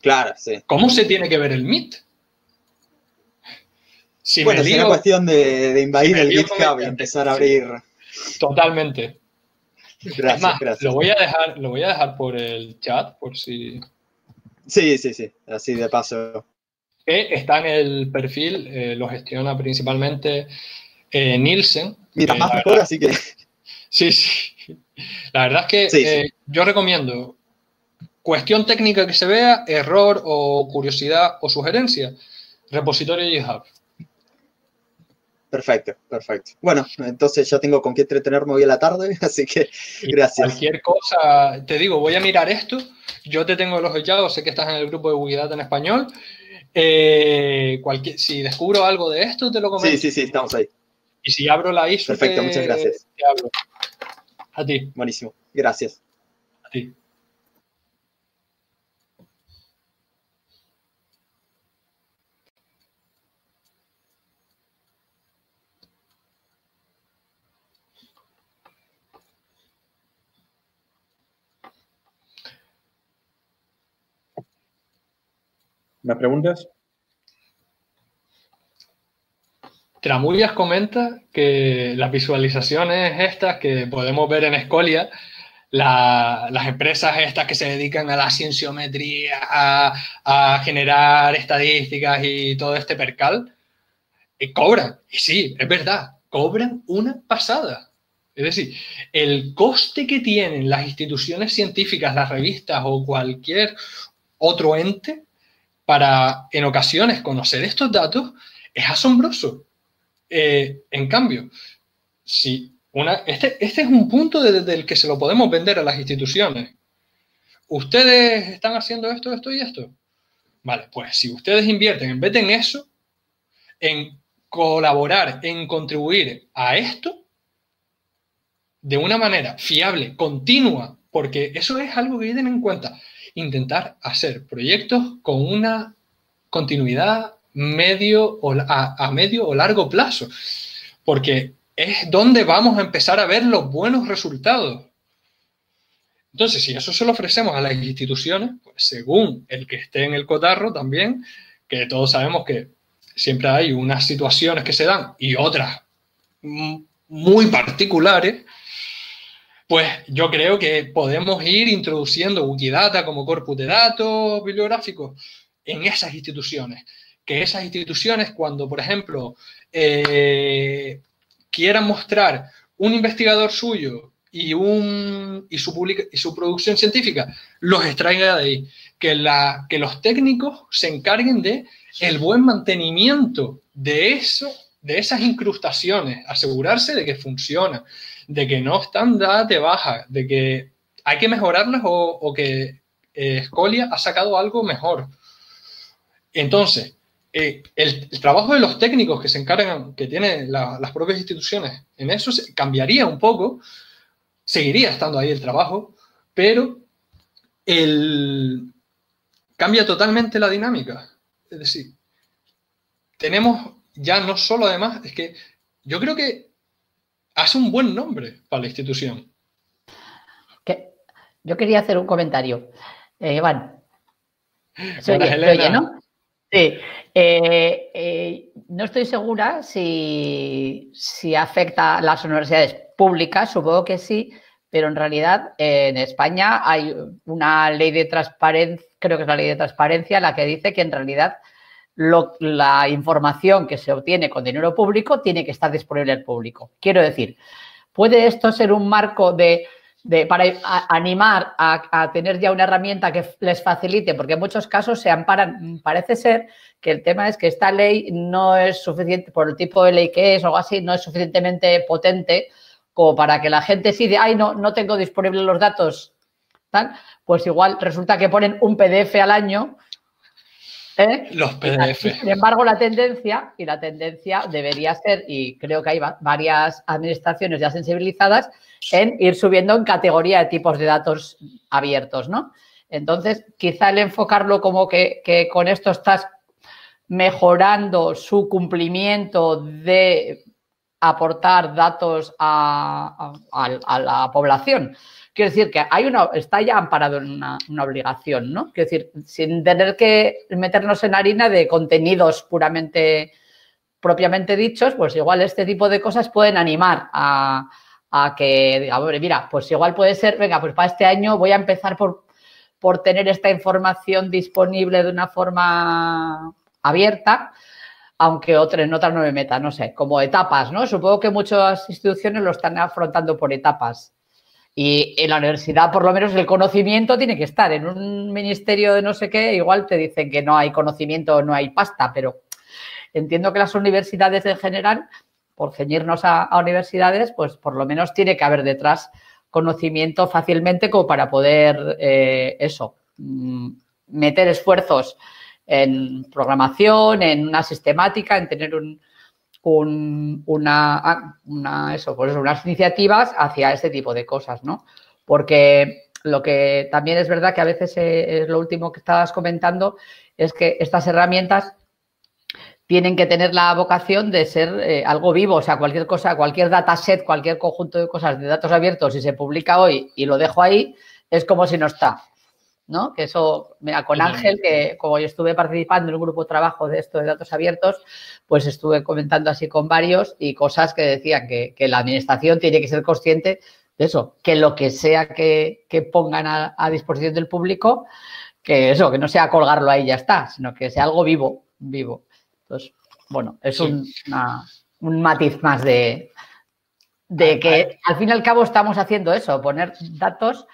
Claro, sí. ¿Cómo se tiene que ver el MIT? Si bueno, es una cuestión de, de invadir el GitHub y empezar a abrir. Totalmente. Gracias, más, gracias. Lo voy, a dejar, lo voy a dejar por el chat, por si. Sí, sí, sí. Así de paso está en el perfil, eh, lo gestiona principalmente eh, Nielsen. Mira, más mejor, así que. Sí, sí. La verdad es que Sí, sí. eh, yo recomiendo cuestión técnica que se vea, error o curiosidad o sugerencia, repositorio GitHub. Perfecto, perfecto. Bueno, entonces ya tengo con qué entretenerme hoy a la tarde, así que Y gracias. Cualquier cosa, te digo, voy a mirar esto. Yo te tengo los echados, sé que estás en el grupo de Wikidata en español. Eh, cualquier, si descubro algo de esto, te lo comento. Sí, sí, sí, estamos ahí. Y si abro la ISO, Perfecto, te- muchas gracias. te hablo. A ti, Buenísimo. Gracias. a ti. ¿Más preguntas? Tramullas comenta que las visualizaciones estas que podemos ver en Scolia, la- las empresas estas que se dedican a la cienciometría, a, a generar estadísticas y todo este percal, eh, cobran. Y sí, es verdad, cobran una pasada. Es decir, el coste que tienen las instituciones científicas, las revistas o cualquier otro ente para en ocasiones conocer estos datos es asombroso. Eh, en cambio, si este, este es un punto desde el que se lo podemos vender a las instituciones. Ustedes están haciendo esto, esto y esto. Vale, pues si ustedes invierten en vez de en eso, en colaborar, en contribuir a esto de una manera fiable, continua, porque eso es algo que tienen en cuenta. Intentar hacer proyectos con una continuidad medio o a, medio o largo plazo, porque es donde vamos a empezar a ver los buenos resultados. Entonces, si eso se lo ofrecemos a las instituciones, pues según el que esté en el cotarro también, que todos sabemos que siempre hay unas situaciones que se dan y otras muy particulares, pues yo creo que podemos ir introduciendo Wikidata como corpus de datos bibliográficos en esas instituciones. Que esas instituciones, cuando, por ejemplo, eh, quieran mostrar un investigador suyo y, un, y, su y su producción científica, los extraiga de ahí. Que, que los técnicos se encarguen de el buen mantenimiento de eso, de esas incrustaciones, asegurarse de que funcionan, de que no están dadas de baja, de que hay que mejorarlas o, que eh, ha sacado algo mejor. Entonces, eh, el, trabajo de los técnicos que se encargan, que tienen las propias instituciones, en eso cambiaría un poco, seguiría estando ahí el trabajo, pero el, cambia totalmente la dinámica. Es decir, tenemos ya no solo además, es que yo creo que hace un buen nombre para la institución. Yo quería hacer un comentario. Eh, Iván. ¿Se ¿no? Sí. Eh, eh, no estoy segura si, afecta a las universidades públicas, supongo que sí, pero en realidad en España hay una ley de transparencia, creo que es la ley de transparencia, la que dice que en realidad la información que se obtiene con dinero público tiene que estar disponible al público. Quiero decir, ¿puede esto ser un marco de, para animar a, tener ya una herramienta que les facilite? Porque en muchos casos se amparan, parece ser que el tema es que esta ley no es suficiente, por el tipo de ley que es o algo así, no es suficientemente potente como para que la gente sí ay, no, no tengo disponibles los datos, tal, pues igual resulta que ponen un PDF al año ¿Eh? Los PDF. Sin embargo, la tendencia, y la tendencia debería ser, y creo que hay varias administraciones ya sensibilizadas, en ir subiendo en categoría de tipos de datos abiertos, ¿no? Entonces, quizá el enfocarlo como que, con esto estás mejorando su cumplimiento de aportar datos a la población Quiero decir que hay una, está ya amparado en una, obligación, ¿no? Quiero decir, sin tener que meternos en harina de contenidos puramente, propiamente dichos, pues igual este tipo de cosas pueden animar a, que, a ver, mira, pues igual puede ser, venga, pues para este año voy a empezar por, por tener esta información disponible de una forma abierta, aunque otra, en otras no me meta, no sé, como etapas, ¿no? Supongo que muchas instituciones lo están afrontando por etapas. Y en la universidad, por lo menos, el conocimiento tiene que estar. En un ministerio de no sé qué, igual te dicen que no hay conocimiento, no hay pasta, pero entiendo que las universidades en general, por ceñirnos a, universidades, pues por lo menos tiene que haber detrás conocimiento fácilmente como para poder eh, eso, mm, meter esfuerzos en programación, en una sistemática, en tener un, una, una, eso, pues unas iniciativas hacia este tipo de cosas, ¿no? Porque lo que también es verdad que a veces eh, es lo último que estabas comentando, es que estas herramientas tienen que tener la vocación de ser eh, algo vivo, o sea, cualquier cosa, cualquier dataset, cualquier conjunto de cosas de datos abiertos, si se publica hoy y lo dejo ahí, es como si no está. ¿no? Que eso, mira, con Ángel, que como yo estuve participando en un grupo de trabajo de esto de datos abiertos, pues estuve comentando así con varios y cosas que decían que, la administración tiene que ser consciente de eso, que lo que sea que, pongan a, disposición del público, que eso, que no sea colgarlo ahí y ya está, sino que sea algo vivo, vivo. Entonces, bueno, es un, un matiz más de, de que al fin y al cabo estamos haciendo eso, poner datos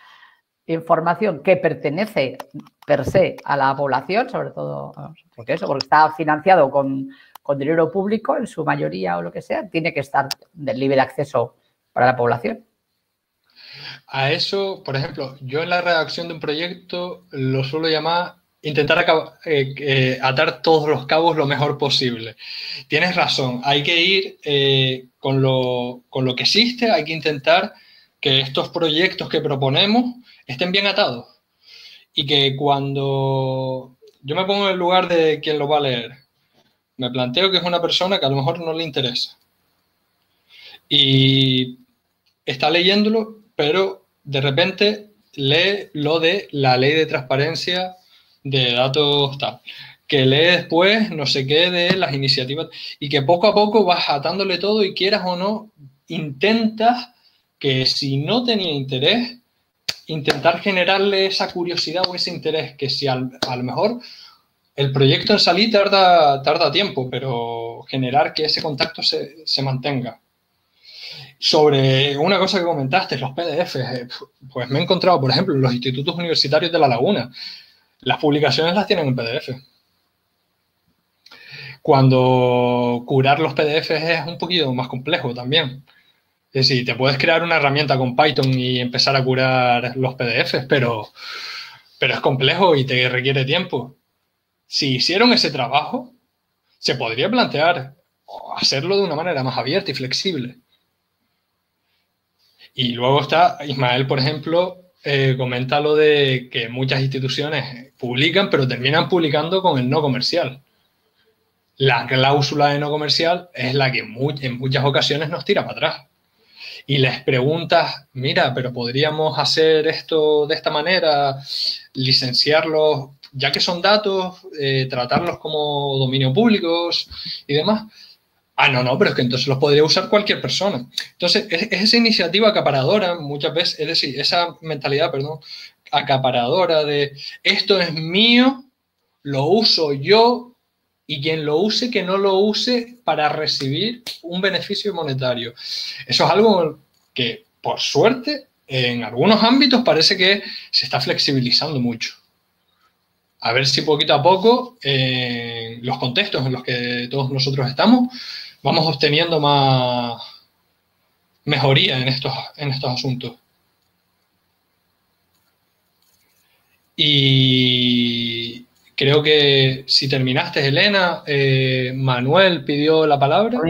información que pertenece per se a la población, sobre todo, porque eso, porque está financiado con, dinero público en su mayoría o lo que sea, tiene que estar de libre acceso para la población. A eso, por ejemplo, yo en la redacción de un proyecto lo suelo llamar intentar eh, eh, atar todos los cabos lo mejor posible. Tienes razón, hay que ir eh, con, lo, con lo que existe, hay que intentar que estos proyectos que proponemos estén bien atados y que cuando yo me pongo en el lugar de quien lo va a leer, Me planteo que es una persona que a lo mejor no le interesa. Y está leyéndolo, pero de repente lee lo de la ley de transparencia de datos tal, que lee después no sé qué de las iniciativas y que poco a poco vas atándole todo y quieras o no, intentas que si no tenía interés, intentar generarle esa curiosidad o ese interés, que si a lo mejor el proyecto en salir tarda, tarda tiempo, pero generar que ese contacto se, se mantenga. Sobre una cosa que comentaste, los PDFs, eh, pues me he encontrado, por ejemplo, en los institutos universitarios de La Laguna. Las publicaciones las tienen en PDF. Cuando curar los PDFs es un poquito más complejo también. Es decir, te puedes crear una herramienta con Python y empezar a curar los PDFs, pero, pero es complejo y te requiere tiempo. Si hicieron ese trabajo, se podría plantear hacerlo de una manera más abierta y flexible. Y luego está Ismael, por ejemplo, eh, comenta lo de que muchas instituciones publican, pero terminan publicando con el no comercial. La cláusula de no comercial es la que en muchas ocasiones nos tira para atrás. Y les preguntas, mira, pero podríamos hacer esto de esta manera, licenciarlos, ya que son datos, eh, tratarlos como dominio públicos y demás. Ah, no, no, pero es que entonces los podría usar cualquier persona. Entonces, es, esa iniciativa acaparadora, muchas veces, es decir, esa mentalidad, perdón, acaparadora de esto es mío, lo uso yo y quien lo use, que no lo use para recibir un beneficio monetario. Eso es algo que, por suerte, en algunos ámbitos parece que se está flexibilizando mucho. A ver si poquito a poco, en los contextos en los que todos nosotros estamos, vamos obteniendo más mejoría en estos, en estos asuntos. Y creo que si terminaste, Elena, eh, Manuel pidió la palabra.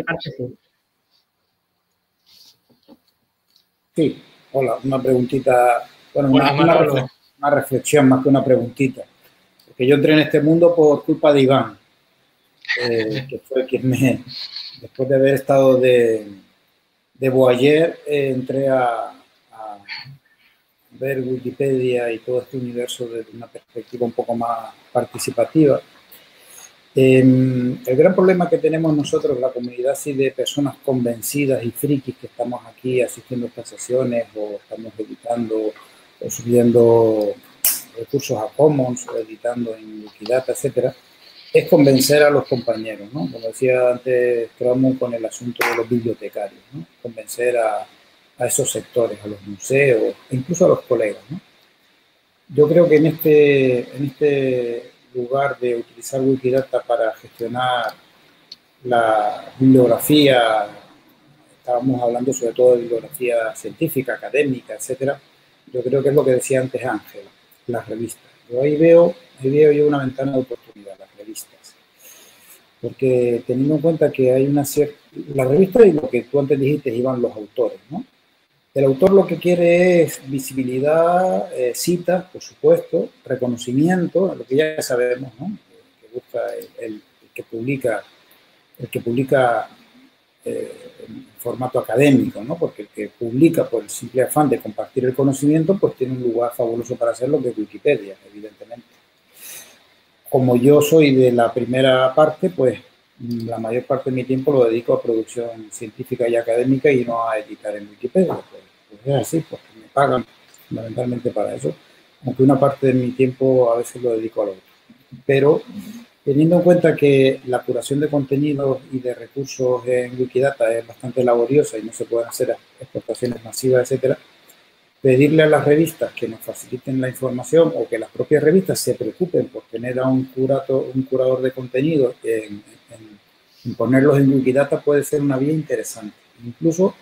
Sí, hola, una preguntita, bueno, una, reflexión más que una preguntita. Porque yo entré en este mundo por culpa de Iván, eh, que fue quien me, después de haber estado de, de Boyer, eh, entré a, ver Wikipedia y todo este universo desde una perspectiva un poco más participativa. Em, el gran problema que tenemos nosotros, la comunidad así de personas convencidas y frikis que estamos aquí asistiendo a estas sesiones o estamos editando o subiendo recursos a Commons o editando en Wikidata, etcétera, es convencer a los compañeros, ¿no? Como decía antes Cromo con el asunto de los bibliotecarios, ¿no? Convencer a, a, esos sectores, a los museos, incluso a los colegas, ¿no? Yo creo que en este, en este lugar de utilizar Wikidata para gestionar la bibliografía, estábamos hablando sobre todo de bibliografía científica, académica, etcétera, yo creo que es lo que decía antes Ángel, las revistas. Yo ahí veo, ahí veo una ventana de oportunidad porque teniendo en cuenta que hay una cierta... La revista y lo que tú antes dijiste iban los autores, ¿no? El autor lo que quiere es visibilidad, eh, citas, por supuesto, reconocimiento, lo que ya sabemos, ¿no? Que busca el, que publica, el que publica eh, en formato académico, ¿no? Porque el que publica por el simple afán de compartir el conocimiento, pues tiene un lugar fabuloso para hacerlo, que es Wikipedia, evidentemente como yo soy de la primera parte, pues la mayor parte de mi tiempo lo dedico a producción científica y académica y no a editar en Wikipedia. Pues, pues, es así, porque me pagan fundamentalmente para eso, aunque una parte de mi tiempo a veces lo dedico a lo otro. Pero teniendo en cuenta que la curación de contenidos y de recursos en Wikidata es bastante laboriosa y no se pueden hacer exportaciones masivas, etcétera, pedirle a las revistas que nos faciliten la información o que las propias revistas se preocupen por tener a un, curato, un curador de contenido en, ponerlos en Wikidata puede ser una vía interesante, incluso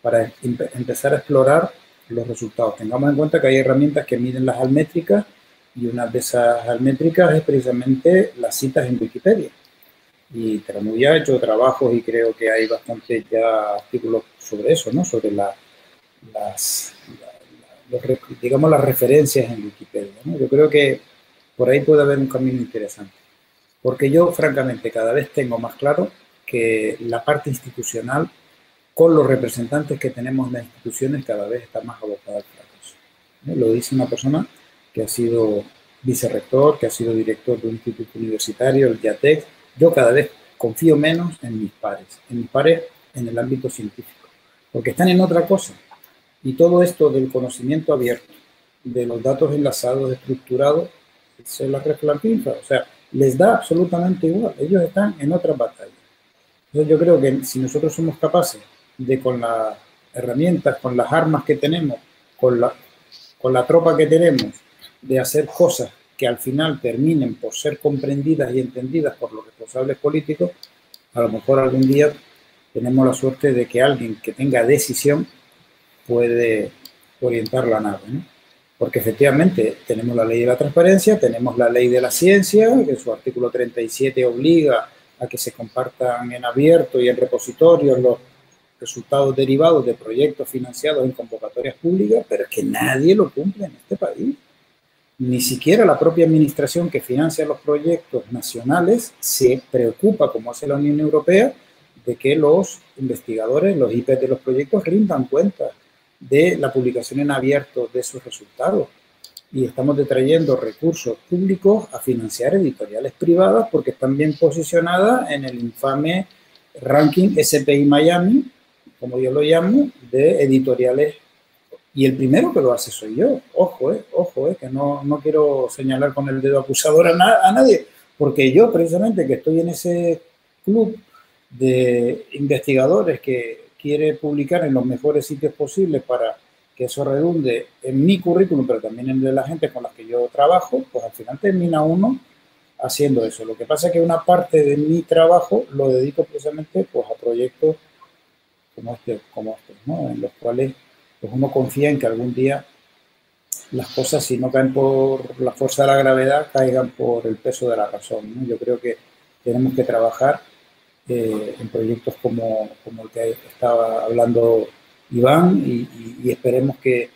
para empezar a explorar los resultados. Tengamos en cuenta que hay herramientas que miden las almétricas y una de esas almétricas es precisamente las citas en Wikipedia. Y Tramu ya ha hecho trabajos y creo que hay bastante ya artículos sobre eso, ¿no? Sobre la, las, digamos, las referencias en Wikipedia. Yo creo que por ahí puede haber un camino interesante. Porque yo, francamente, cada vez tengo más claro que la parte institucional, con los representantes que tenemos en las instituciones, cada vez está más abocada al fracaso. ¿Eh? Lo dice una persona que ha sido vicerrector, que ha sido director de un instituto universitario, el YATEC. Yo cada vez confío menos en mis pares, en mis pares en el ámbito científico, porque están en otra cosa. Y todo esto del conocimiento abierto, de los datos enlazados, estructurados, se la reflantinfa. O sea, les da absolutamente igual. Ellos están en otra batalla. Entonces yo creo que si nosotros somos capaces de con las herramientas, con las armas que tenemos, con la, con la tropa que tenemos, de hacer cosas que al final terminen por ser comprendidas y entendidas por los responsables políticos, a lo mejor algún día tenemos la suerte de que alguien que tenga decisión puede orientar la nave. Porque efectivamente tenemos la ley de la transparencia, tenemos la ley de la ciencia, que su artículo 37 obliga a que se compartan en abierto y en repositorios los resultados derivados de proyectos financiados en convocatorias públicas, pero es que nadie lo cumple en este país. Ni siquiera la propia administración que financia los proyectos nacionales se preocupa, como hace la Unión Europea, de que los investigadores, los IP de los proyectos rindan cuenta de la publicación en abierto de sus resultados. Y estamos detrayendo recursos públicos a financiar editoriales privadas porque están bien posicionadas en el infame ranking SPI Miami, como yo lo llamo, de editoriales. Y el primero que lo hace soy yo. Ojo, eh, ojo, eh, que no, no quiero señalar con el dedo acusador a, a nadie, porque yo precisamente que estoy en ese club de investigadores que quiere publicar en los mejores sitios posibles para que eso redunde en mi currículum, pero también en de la gente con la que yo trabajo, pues al final termina uno haciendo eso. Lo que pasa es que una parte de mi trabajo lo dedico precisamente pues, a proyectos como este, como este ¿no? en los cuales pues, uno confía en que algún día las cosas, si no caen por la fuerza de la gravedad, caigan por el peso de la razón. ¿no? Yo creo que tenemos que trabajar eh, en proyectos como, como, el que estaba hablando Iván y, esperemos que,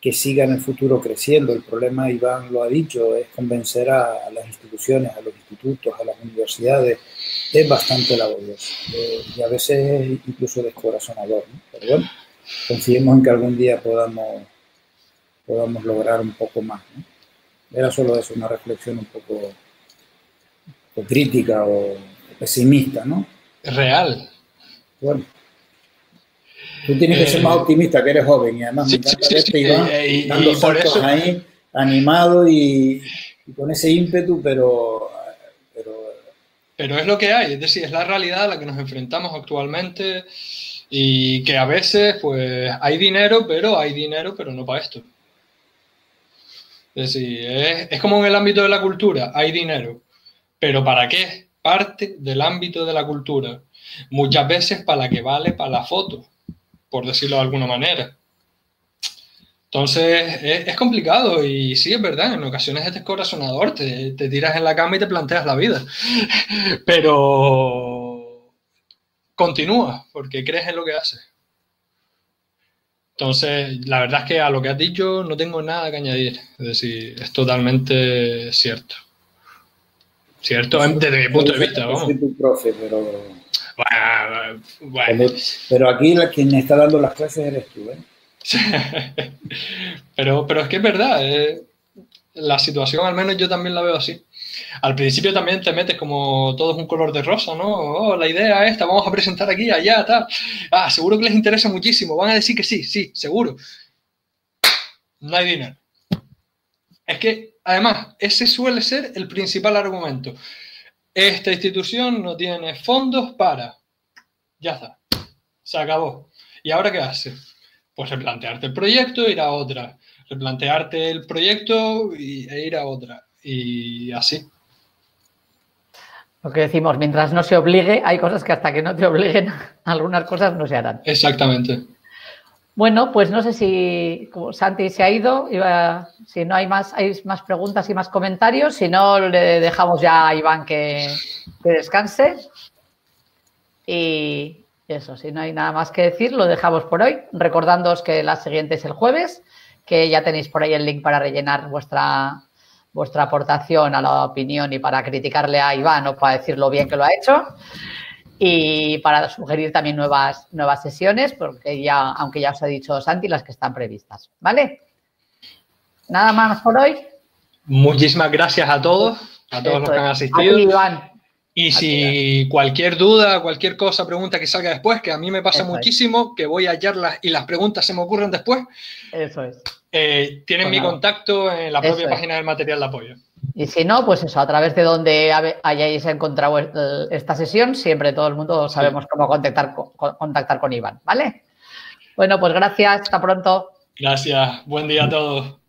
que, siga en el futuro creciendo. El problema, Iván lo ha dicho, es convencer a, las instituciones, a los institutos, a las universidades. Es bastante laborioso eh, y a veces incluso descorazonador. ¿no? Pero bueno, confiemos en que algún día podamos, podamos lograr un poco más. ¿no? Era solo eso, una reflexión un poco crítica o pesimista, ¿no? Real. Bueno. Tú tienes que ser más eh, optimista, que eres joven y además me encanta verte, Iván, y, dando por eso... ahí, animado y, con ese ímpetu, pero, pero... Pero es lo que hay, es decir, es la realidad a la que nos enfrentamos actualmente y que a veces, pues, hay dinero, pero hay dinero, pero no para esto. Es decir, es, es como en el ámbito de la cultura, hay dinero, pero ¿para qué? Parte del ámbito de la cultura, muchas veces para la que vale para la foto, por decirlo de alguna manera. Entonces es, complicado y sí, es verdad, en ocasiones es descorazonador, te, te tiras en la cama y te planteas la vida, pero continúa porque crees en lo que haces. Entonces, la verdad es que a lo que has dicho no tengo nada que añadir, es decir, es totalmente cierto. ¿Cierto? Desde mi punto de vista, vamos. Soy tu profe, pero... Bueno, Pero aquí quien está dando las clases eres tú, ¿eh? pero, pero es que es verdad, eh, la situación al menos yo también la veo así. Al principio también te metes como todo es un color de rosa, ¿no? Oh, la idea esta, vamos a presentar aquí, allá, tal. Ah, seguro que les interesa muchísimo, van a decir que sí, sí, seguro. No hay dinero. Es que además, ese suele ser el principal argumento. Esta institución no tiene fondos para. Ya está. Se acabó. ¿Y ahora qué hace? Pues replantearte el proyecto, ir a otra. Replantearte el proyecto y, e ir a otra. Y así. Lo que decimos, mientras no se obligue, hay cosas que hasta que no te obliguen, algunas cosas no se harán. Exactamente. Bueno, pues no sé si Santi se ha ido, si no hay más, hay más preguntas y más comentarios, si no le dejamos ya a Iván que, descanse. Y eso, si no hay nada más que decir, lo dejamos por hoy, recordándoos que la siguiente es el jueves, que ya tenéis por ahí el link para rellenar vuestra vuestra aportación a la opinión y para criticarle a Iván o para decir lo bien que lo ha hecho y para sugerir también nuevas, nuevas sesiones, porque ya, aunque ya os ha dicho Santi, las que están previstas. ¿Vale? Nada más por hoy. Muchísimas gracias a todos, a todos los que han asistido. Iván. Y si cualquier duda, cualquier cosa, pregunta que salga después, que a mí me pasa muchísimo, que voy a hallarlas y las preguntas se me ocurren después. Eso es. Eh, tienen mi contacto en la propia página del material de apoyo. Y si no, pues eso, a través de donde hayáis encontrado esta sesión, siempre todo el mundo sabemos cómo contactar, contactar con Iván, ¿vale? Bueno, pues gracias, hasta pronto. Gracias, buen día a todos.